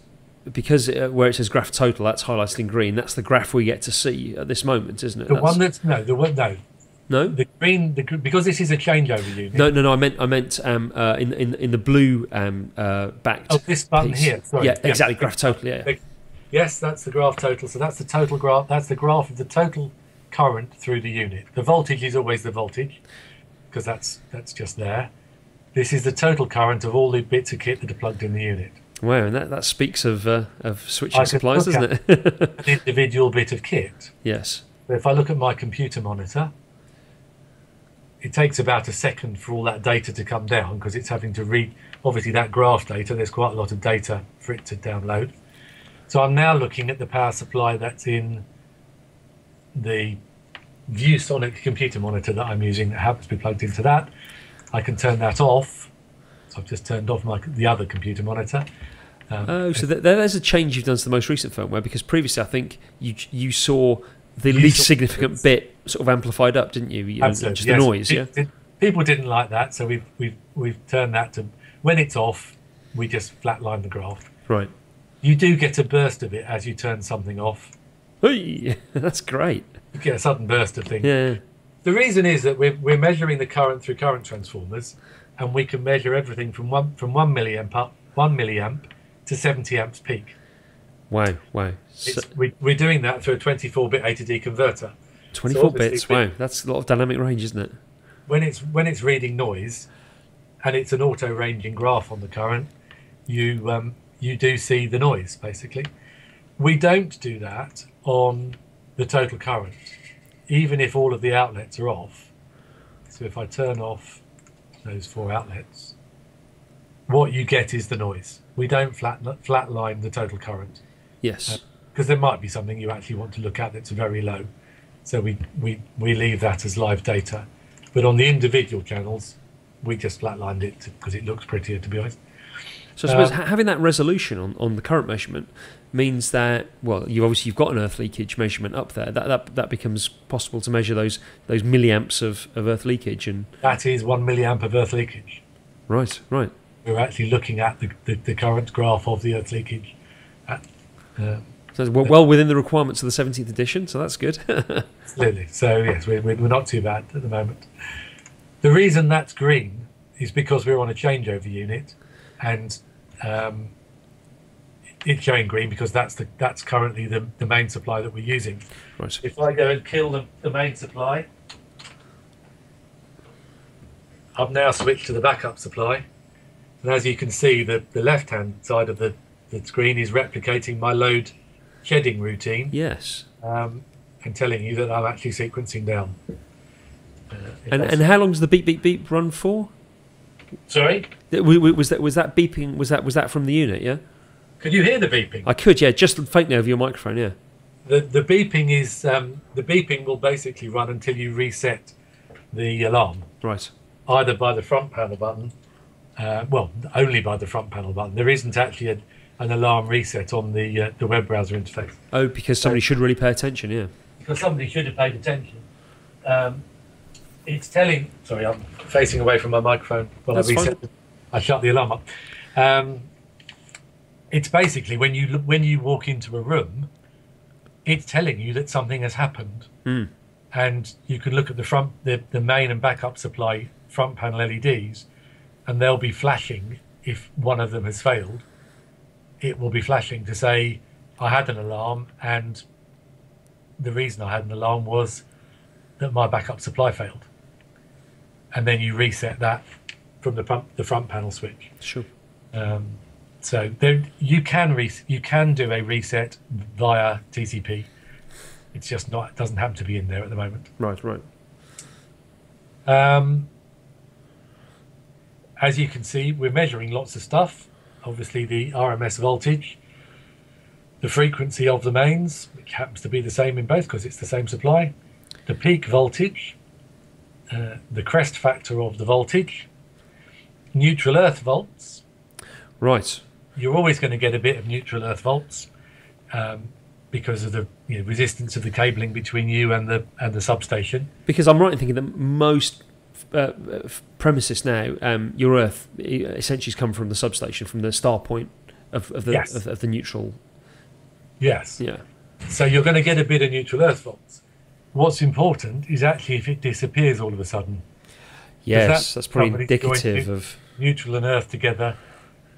because uh, where it says graph total, that's highlighted in green. That's the graph we get to see at this moment, isn't it? The that's... one that's no, the one no, No, The green, the, because this is a changeover unit. no, no, no. I meant I meant um, uh, in in in the blue um, uh, backed. Oh, this button piece. here. Sorry. Yeah, exactly. Graph total. Yeah. Yes, that's the graph total. So that's the total graph. That's the graph of the total current through the unit. The voltage is always the voltage because that's that's just there. This is the total current of all the bits of kit that are plugged in the unit. Wow, and that, that speaks of uh, of switching I supplies, doesn't it? An individual bit of kit. yes. So if I look at my computer monitor, it takes about a second for all that data to come down because it's having to read, obviously, that graph data. There's quite a lot of data for it to download. So I'm now looking at the power supply that's in the ViewSonic computer monitor that I'm using that happens to be plugged into that. I can turn that off. So I've just turned off my the other computer monitor. Um, Oh, so th- there's a change you've done to the most recent firmware because previously I think you you saw the least significant bit sort of amplified up, didn't you? you know, Absolutely, just yes. the noise, yeah. People didn't like that, so we've we've we've turned that to when it's off, we just flatline the graph. Right. You do get a burst of it as you turn something off. Hey, that's great. You get a sudden burst of things. Yeah. The reason is that we're we're measuring the current through current transformers, and we can measure everything from one from one milliamp up one milliamp to seventy amps peak. Wow. Wow. So, we, we're doing that through a 24-bit A to D converter. 24 obviously bits. Wow. That's a lot of dynamic range, isn't it? when it's when it's reading noise and it's an auto ranging graph on the current you um, you do see the noise basically we don't do that on the total current even if all of the outlets are off so if i turn off those four outlets what you get is the noise we don't flat flatline the total current Yes. Because there might be something you actually want to look at that's very low. So we, we, we leave that as live data. But on the individual channels, we just flatlined it because it looks prettier, to be honest. So I suppose Um, having that resolution on, on the current measurement means that well, you obviously you've got an earth leakage measurement up there. That that, that becomes possible to measure those those milliamps of, of earth leakage and That is one milliamp of earth leakage. right, right. We're actually looking at the, the, the current graph of the earth leakage. At, uh, So well, well within the requirements of the 17th edition, so that's good. Clearly. So, yes, we're, we're not too bad at the moment. The reason that's green is because we're on a changeover unit and um, it's showing green because that's the that's currently the, the main supply that we're using. right. If I go and kill the, the main supply, I've now switched to the backup supply. And as you can see, the, the left hand side of the, the screen is replicating my load shedding routine Yes. um, and telling you that I'm actually sequencing down. Uh, And and how long does the beep beep beep run for? sorry, Th- w- w- Was that was that beeping? Was that was that from the unit? Yeah. Could you hear the beeping? I could, yeah, just faintly over your microphone, yeah. The the beeping is um, the beeping will basically run until you reset the alarm, Right. either by the front panel button, uh, well, only by the front panel button. There isn't actually a, an alarm reset on the uh, the web browser interface. Oh, because somebody should really pay attention, yeah. because somebody should have paid attention. Um, it's telling. Sorry, I'm facing away from my microphone. Well, I reset. the- I shut the alarm up. Um, it's basically when you when you walk into a room, it's telling you that something has happened, Hmm. and you can look at the front, the, the main and backup supply front panel LEDs, and they'll be flashing if one of them has failed. It will be flashing to say, "I had an alarm and the reason I had an alarm was that my backup supply failed. And then you reset that from the front, the front panel switch. Sure. Um, so there, you can re- you can do a reset via TCP. It's just not it doesn't happen to be in there at the moment. Right, right. Um, as you can see, we're measuring lots of stuff. Obviously, the RMS voltage, the frequency of the mains, which happens to be the same in both because it's the same supply, the peak voltage, uh, the crest factor of the voltage, neutral earth volts. Right. You're always going to get a bit of neutral earth volts um, because of the you know, resistance of the cabling between you and the and the substation. Because I'm right in thinking that most uh, premises now, um, your Earth essentially has come from the substation, from the star point of, of the Yes. of, of the neutral. Yes. Yeah. So you're going to get a bit of neutral earth volts. what's important is actually if it disappears all of a sudden. Yes, that's that's probably indicative of. Neutral and Earth together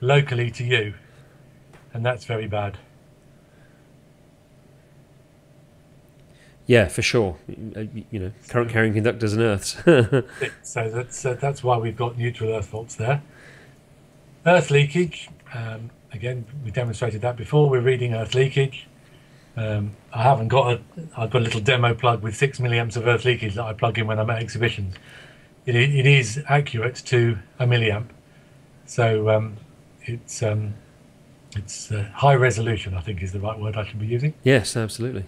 locally to you. And that's very bad. Yeah, for sure. Uh, You know, current carrying conductors and Earths. So that's uh, that's why we've got neutral Earth faults there. Earth leakage. Um, again, we demonstrated that before. We're reading Earth leakage. Um, I haven't got a. I've got a little demo plug with six milliamps of Earth leakage that I plug in when I'm at exhibitions. It, it is accurate to a milliamp, so um, it's um, it's uh, high resolution. I think is the right word I should be using. yes, absolutely.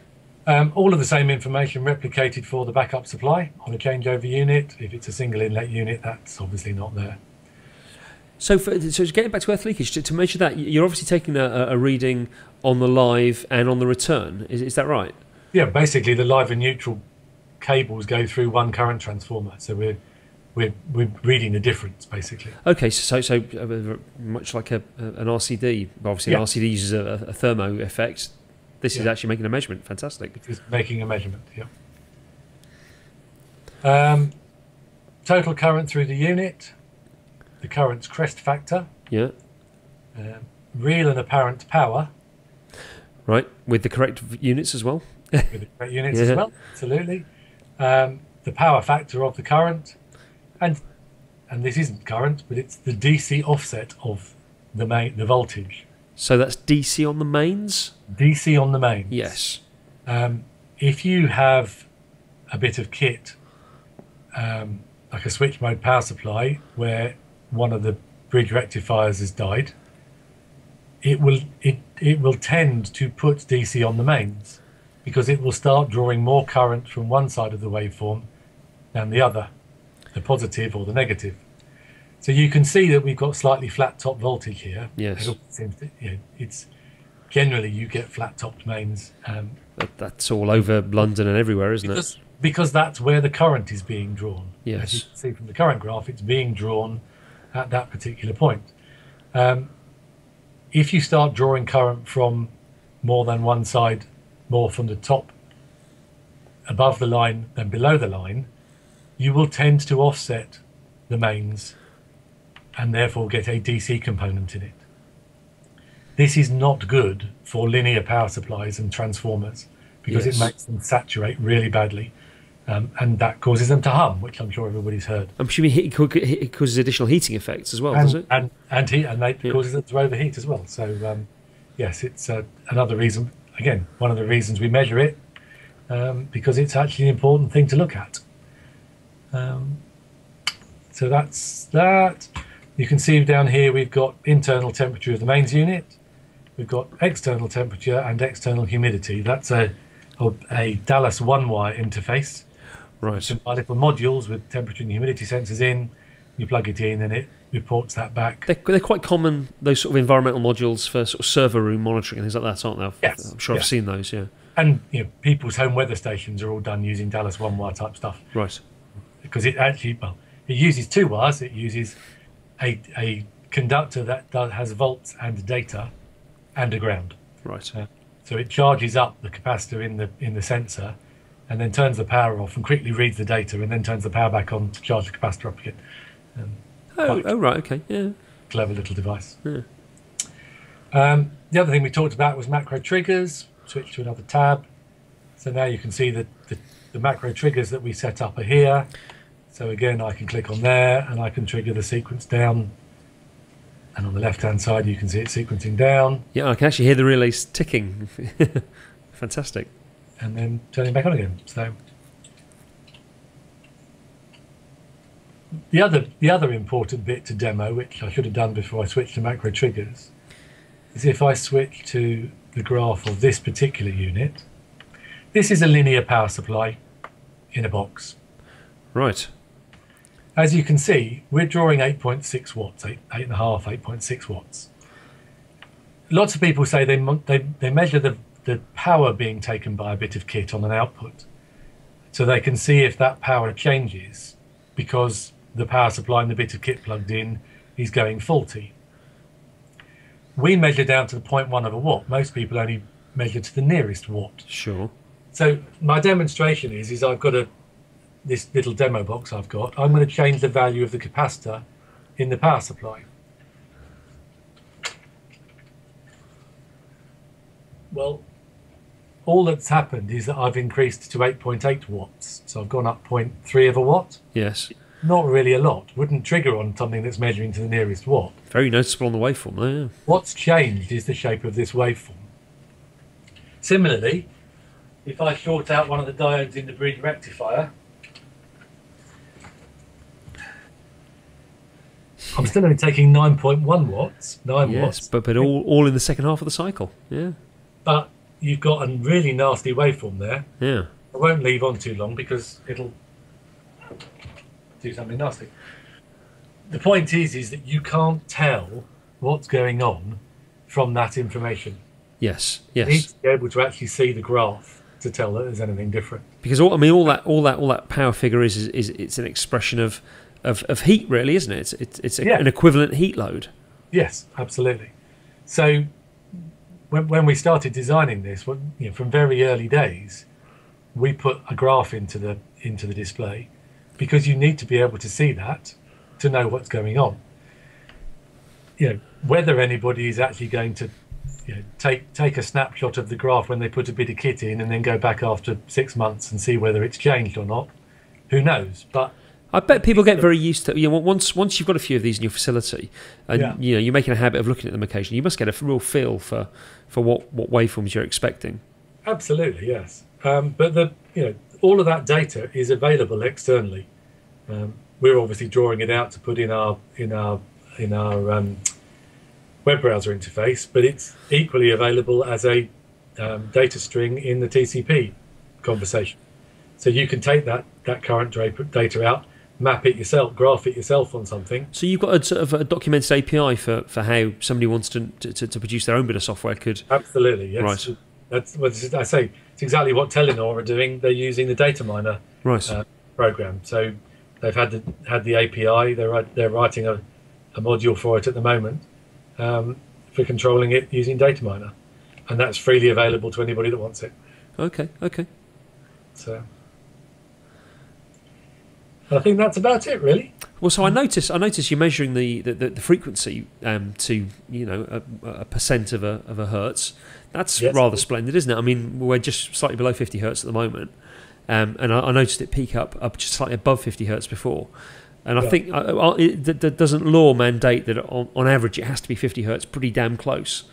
Um, all of the same information replicated for the backup supply on a changeover unit. If it's a single inlet unit, that's obviously not there. So, for, so getting back to earth leakage, to, to measure that, you're obviously taking a, a reading on the live and on the return. Is, is that right? Yeah, basically the live and neutral cables go through one current transformer, so we're we're we're reading the difference basically. Okay, so so, uh, much like a, a, an RCD, obviously Yeah. an RCD uses a, a thermo effect. This is actually making a measurement. Fantastic. Just making a measurement. Yeah. Um, total current through the unit, the current's crest factor, Yeah, um, real and apparent power right. With the correct units as well. with the correct units as well. Absolutely. Um, the power factor of the current, and and this isn't current, but it's the DC offset of the main the voltage. So that's DC on the mains. DC on the mains. Yes. Um, if you have a bit of kit, um, like a switch mode power supply, where one of the bridge rectifiers has died, it will it it will tend to put DC on the mains because it will start drawing more current from one side of the waveform than the other, the positive or the negative. So you can see that we've got slightly flat top voltage here. Yes. It seems you know, it's generally you get flat topped mains. Um, That, that's all over London and everywhere, isn't because, because that's where the current is being drawn. Yes. As you can see from the current graph, it's being drawn at that particular point. Um, if you start drawing current from more than one side, more from the top above the line than below the line, you will tend to offset the mains and therefore get a DC component in it. This is not good for linear power supplies and transformers because Yes. it makes them saturate really badly. Um, and that causes them to hum, which I'm sure everybody's heard. I'm assuming it causes additional heating effects as well, does and, it? and and heat and it Yeah. causes it to overheat as well. So um, yes, it's uh, another reason. Again, one of the reasons we measure it um, because it's actually an important thing to look at. Um, so that's that. You can see down here we've got internal temperature of the mains unit. We've got external temperature and external humidity. That's a a, Dallas one wire interface. Right. Some are little modules with temperature and humidity sensors in. You plug it in and it reports that back. They're, they're quite common, those sort of environmental modules for sort of server room monitoring and things like that, aren't they? Yes, I'm sure. I've seen those, yeah. And you know, people's home weather stations are all done using Dallas one wire type stuff Right. because it actually well, it uses two wires. It uses a a conductor that does, has volts and data, and a ground. Right. So it charges up the capacitor in the in the sensor, and then turns the power off and quickly reads the data, and then turns the power back on to charge the capacitor up again. Oh, oh, right, okay, yeah. Clever little device. Yeah. Um, the other thing we talked about was macro triggers. Switch to another tab. So now you can see that the, the macro triggers that we set up are here. So again, I can click on there and I can trigger the sequence down. And on the left hand side, you can see it sequencing down Yeah, I can actually hear the relays ticking. Fantastic. and then turning back on again. So the other the other important bit to demo, which I should have done before I switched to macro triggers, is if I switch to the graph of this particular unit. This is a linear power supply in a box. Right. As you can see, we're drawing 8.6 watts, 8, 8.5, 8.6 watts. Lots of people say they, they, they measure the, the power being taken by a bit of kit on an output. So they can see if that power changes because the power supply and the bit of kit plugged in is going faulty. We measure down to the 0.1 of a watt. Most people only measure to the nearest watt. Sure. So my demonstration is is I've got a this little demo box I've got. I'm going to change the value of the capacitor in the power supply. Well, all that's happened is that I've increased to 8.8 watts. So I've gone up 0.3 of a watt. Yes. Not really a lot. Wouldn't trigger on something that's measuring to the nearest watt. Very noticeable on the waveform there. Yeah. What's changed is the shape of this waveform. Similarly, if I short out one of the diodes in the bridge rectifier, I'm still only taking 9.1 watts, 9 Yes, watts, but but all all in the second half of the cycle. Yeah. but you've got a really nasty waveform there. Yeah. I won't leave on too long because it'll do something nasty. The point is, is that you can't tell what's going on from that information. Yes. Yes. You need to be able to actually see the graph to tell that there's anything different. Because all I mean, all that all that all that power figure is is, is it's an expression of, of of heat, really, isn't it? It's it's, it's a, Yeah. an equivalent heat load. Yes, absolutely. So when, when we started designing this, when, you know, from very early days, we put a graph into the into the display because you need to be able to see that to know what's going on. You know whether anybody is actually going to you know, take take a snapshot of the graph when they put a bit of kit in and then go back after six months and see whether it's changed or not. Who knows? But I bet people get very used to you know once once you've got a few of these in your facility, and Yeah. you know you're making a habit of looking at them occasionally. You must get a real feel for for what what waveforms you're expecting. Absolutely, yes. Um, but the you know all of that data is available externally. Um, we're obviously drawing it out to put in our in our in our um, web browser interface, but it's equally available as a um, data string in the TCP conversation. So you can take that that current data out, map it yourself, graph it yourself on something. So you've got a sort of a documented API for, for how somebody wants to, to to produce their own bit of software could. Absolutely, yes. Right. That's what I say. It's exactly what Telenor are doing. They're using the DataMiner Right. uh, program. So they've had the had the API. They're they're writing a, a module for it at the moment um, for controlling it using DataMiner, and that's freely available to anybody that wants it. okay. Okay. So I think that's about it, really. Well, so I notice I notice you're measuring the the, the, frequency um, to you know a, a percent of a of a hertz. That's Yes. rather splendid, isn't it? I mean, we're just slightly below 50 hertz at the moment, um, and I, I noticed it peak up up just slightly above 50 hertz before. And I Yeah. think uh, uh, it, that- that doesn't law mandate that on, on average it has to be 50 hertz, pretty damn close.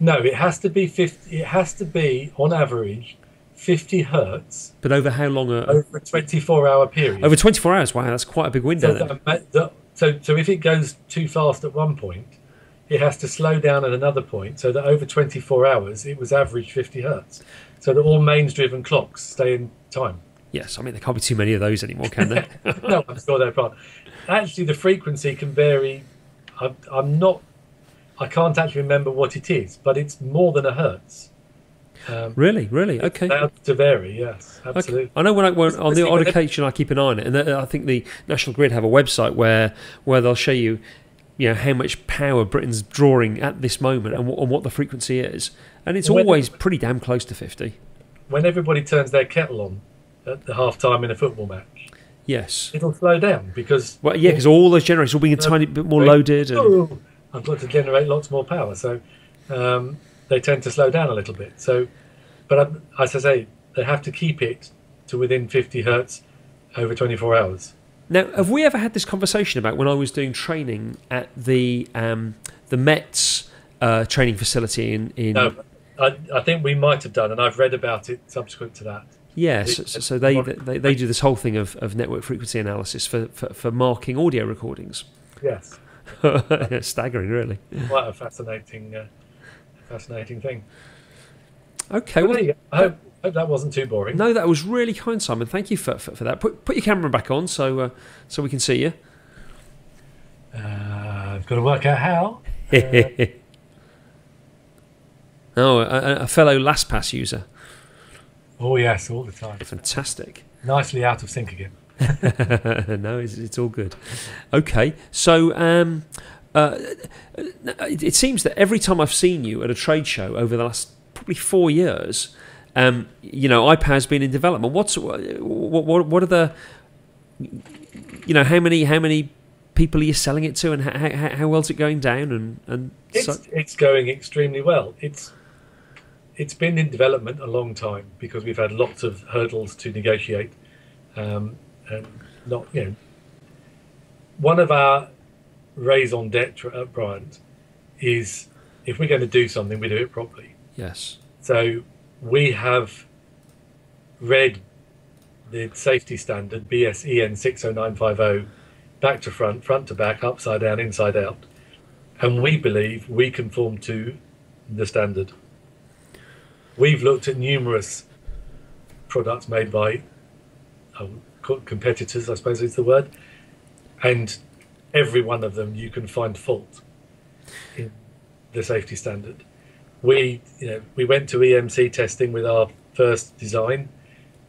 No, it has to be fifty. It has to be on average fifty hertz But over how long? A, over a twenty-four hour period. over 24 hours. Wow, that's quite a big window. So, that, that- so, so if it goes too fast at one point, it has to slow down at another point, so that over 24 hours it was average 50 hertz. So that all mains-driven clocks stay in time. Yes, I mean there can't be too many of those anymore, can there? no, I'm sure they're fine. Actually, the frequency can vary. I'm, I'm not. I can't actually remember what it is, but it's more than a hertz. Um, really, really. Okay. allowed to vary, yes, absolutely. Okay. I know when I when, on the odd occasion I keep an eye on it, and uh, I think the National Grid have a website where where they'll show you, you know, how much power Britain's drawing at this moment and, what and what the frequency is, and it's When- always pretty damn close to fifty. When everybody turns their kettle on at the half time in a football match, Yes. it'll slow down because Well, yeah, because all those generators will be a tiny bit more loaded, and oh, I've got to generate lots more power. So um, they tend to slow down a little bit. So, but um, as I say, they have to keep it to within 50 hertz over 24 hours. Now, have we ever had this conversation about when I was doing training at the um, the Mets uh, training facility in in No, I, I think we might have done, and I've read about it subsequent to that. Yes, so, so they, they they do this whole thing of, of network frequency analysis for, for, for marking audio recordings. Yes, Staggering, really. quite a fascinating, uh, fascinating thing. Okay, Well. I hope, hope that wasn't too boring. no, that was really kind, Simon. Thank you for, for, for that. Put put your camera back on so uh, so we can see you. Uh, I've got to work out how. oh, a, a fellow LastPass user. Oh yes, all the time. Fantastic. Nicely out of sync again. no, it's, it's all good. Okay, so um, uh, it, it seems that every time I've seen you at a trade show over the last probably four years, Um, you know, iPower's been in development. What's what, what what are the you know how many how many people are you selling it to, and how how, how well's it going down? And and It's so, it's going extremely well. It's it's been in development a long time because we've had lots of hurdles to negotiate, um, and not you know. One of our raison d'être at Bryant is if we're going to do something, we do it properly. yes, So we have read the safety standard BSEN 60950 back to front, front to back, upside down, inside out. And we believe we conform to the standard. We've looked at numerous products made by um, competitors, I suppose is the word, and every one of them you can find fault in the safety standard we you know we went to EMC testing with our first design.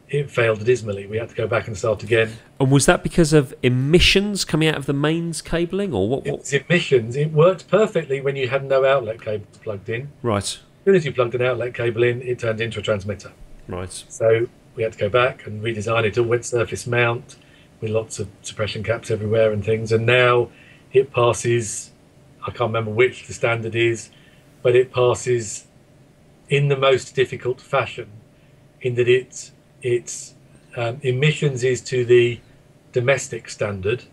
It failed dismally. We had to go back and start again. and was that because of emissions coming out of the mains cabling, or what? what? It's emissions. It worked perfectly when you had no outlet cable plugged in. Right, As soon as you plugged an outlet cable in, it turned into a transmitter. right, So we had to go back and redesign it. All went surface mount with lots of suppression caps everywhere and things. And now it passes. I can't remember which the standard is, but it passes in the most difficult fashion, in that it's its um, emissions is to the domestic standard,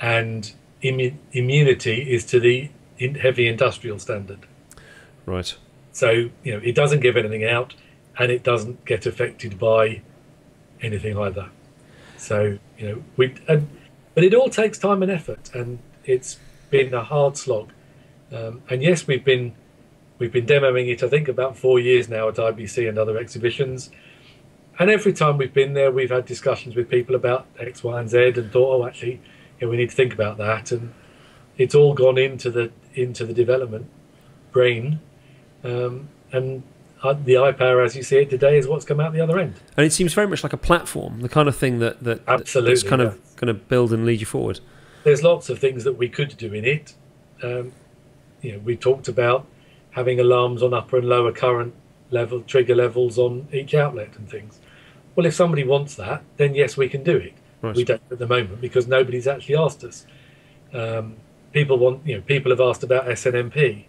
and immu- immunity is to the in heavy industrial standard. right. So you know it doesn't give anything out, and it doesn't get affected by anything either. So you know we, and, but it all takes time and effort, and it's been a hard slog. Um, and yes, we've been we've been demoing it. I think about four years now at IBC and other exhibitions. And every time we've been there, we've had discussions with people about X, Y, and Z, and thought, oh, actually, we need to think about that. And it's all gone into the into the development brain um, and uh, the iPower, as you see it today, is what's come out the other end. And it seems very much like a platform, the kind of thing that that Absolutely, that's kind of going to build and lead you forward. There's lots of things that we could do in it. Um, you know, we talked about having alarms on upper and lower current level, trigger levels on each outlet and things. Well, if somebody wants that, then yes, we can do it. Right. We don't at the moment because nobody's actually asked us. Um, people want, you know, people have asked about SNMP.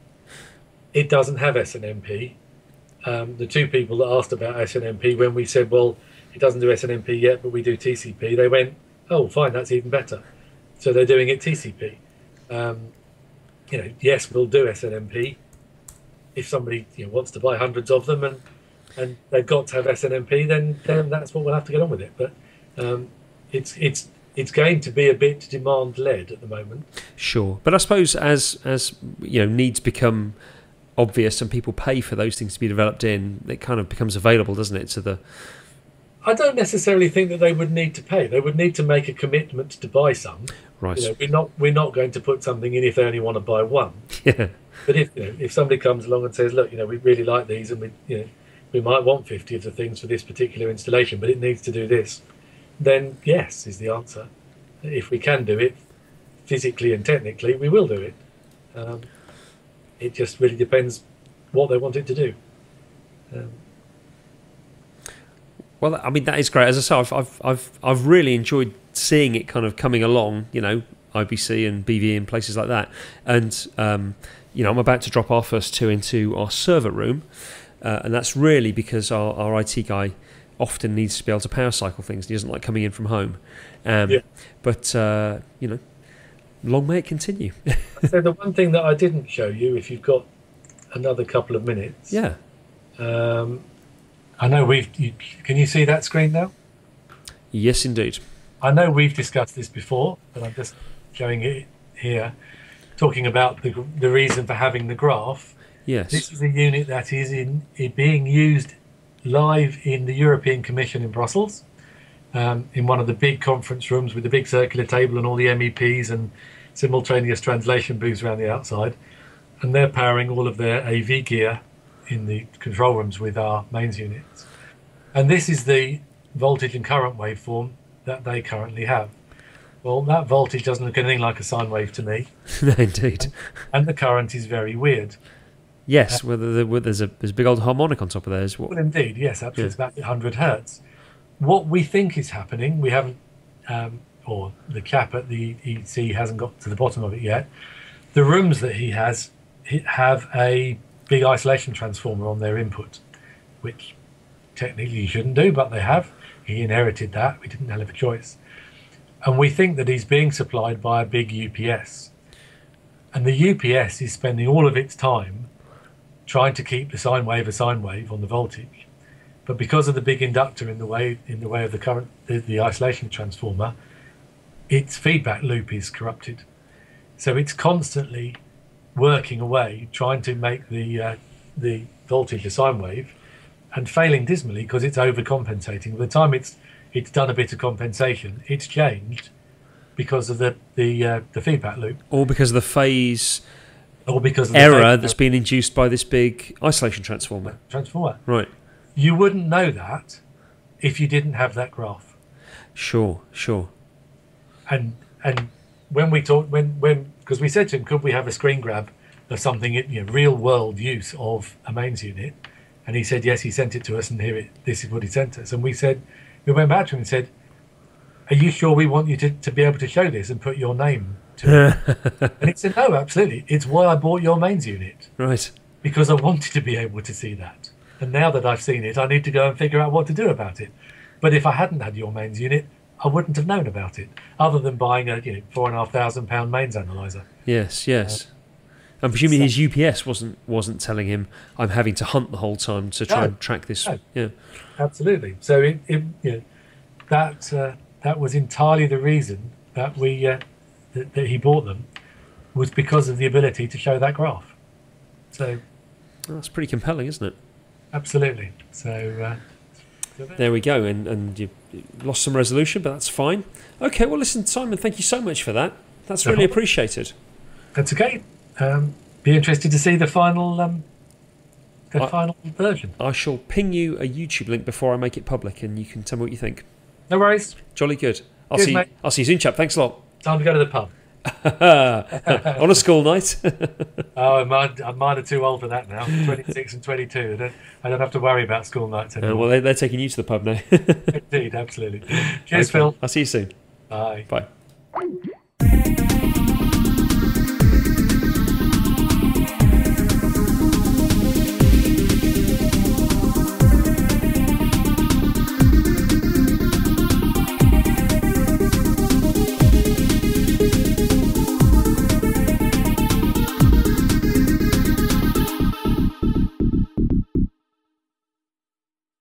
It doesn't have SNMP. Um, the two people that asked about SNMP, when we said, well, it doesn't do SNMP yet, but we do TCP, they went, oh, fine, that's even better. So they're doing it TCP. Um, you know, yes, we'll do SNMP if somebody you know, wants to buy hundreds of them and and they've got to have SNMP, then then that's what we'll have to get on with it. But um, it's it's it's going to be a bit demand led at the moment. Sure, but I suppose as as you know needs become obvious and people pay for those things to be developed in, it kind of becomes available, doesn't it? To the I don't necessarily think that they would need to pay. They would need to make a commitment to buy some. right, You know, we're not we're not going to put something in if they only want to buy one. yeah, But if you know, if somebody comes along and says, look, you know, we really like these, and we you know we might want fifty of the things for this particular installation, but it needs to do this, then yes is the answer. If we can do it physically and technically, we will do it. Um, it just really depends what they want it to do. Um, Well, I mean that is great. As I say, I've I've I've, I've really enjoyed seeing it kind of coming along. You know, IBC and BV and places like that. And um, you know, I'm about to drop our first two into our server room, uh, and that's really because our, our IT guy often needs to be able to power cycle things. He doesn't like coming in from home. Um, Yeah. But uh, you know, long may it continue. so the one thing that I didn't show you, if you've got another couple of minutes, yeah. Um, I know we've. You, can you see that screen now? Yes, indeed. I know we've discussed this before, but I'm just showing it here, talking about the the reason for having the graph. Yes. This is a unit that is in it being used live in the European Commission in Brussels, um, in one of the big conference rooms with the big circular table and all the MEPs and simultaneous translation booths around the outside, and they're powering all of their AV gear in the control rooms with our mains units. And this is the voltage and current waveform that they currently have. Well, that voltage doesn't look anything like a sine wave to me no, indeed. and the current is very weird. Yes, whether, the, whether there's a there's a big old harmonic on top of there. Is what, Well, indeed, yes, absolutely. Yeah. It's about 100 hertz. What we think is happening, we haven't, um, or the cap at the EC hasn't got to the bottom of it yet. The rooms that he has have a big isolation transformer on their input, which technically you shouldn't do, but they have. He inherited that. We didn't have a choice. And we think that he's being supplied by a big UPS. And the UPS is spending all of its time trying to keep the sine wave a sine wave on the voltage. But because of the big inductor in the way in the way of the current the, the isolation transformer, its feedback loop is corrupted. So it's constantly working away, trying to make the uh, the voltage a sine wave, and failing dismally because it's overcompensating. By the time it's it's done a bit of compensation, it's changed because of the the uh, the feedback loop, or because of the phase or because of the error that's been induced by this big isolation transformer. transformer. Right. You wouldn't know that if you didn't have that graph. Sure. Sure. and and when we talked when when because we said to him could we have a screen grab of something you know, real world use of a mains unit and he said yes he sent it to us and here it this is what he sent us and we said we went back to him and said are you sure we want you to, to be able to show this and put your name to it and he said no absolutely it's why i bought your mains unit Right. because i wanted to be able to see that and now that i've seen it i need to go and figure out what to do about it but if i hadn't had your mains unit I wouldn't have known about it, other than buying a you know, four and a half thousand pound mains analyzer. Yes. Yes. I'm presuming his UPS wasn't wasn't telling him I'm having to hunt the whole time to try No. and track this. No. Yeah. Absolutely. So it, it you know, that uh, that was entirely the reason that we uh, that, that he bought them was because of the ability to show that graph. So That's pretty compelling, isn't it? Absolutely. So uh, so there. There we go, and and you lost some resolution, but that's fine. Okay, well, listen, Simon, thank you so much for that. That's No really problem. appreciated. that's okay. Um, be interested to see the final um, the I- final version. I shall ping you a YouTube link before I make it public, and you can tell me what you think. No worries. Jolly good. I'll Cheers, see. I'll see you soon, chap. Thanks a lot. Time to go to the pub. on a school night. oh, mine, mine are too old for that now. 26 and 22. I don't, I don't have to worry about school nights anymore. Uh, well, they're, they're, taking you to the pub now. Indeed, absolutely. Cheers, Phil. Phil. I'll see you soon. Bye. Bye.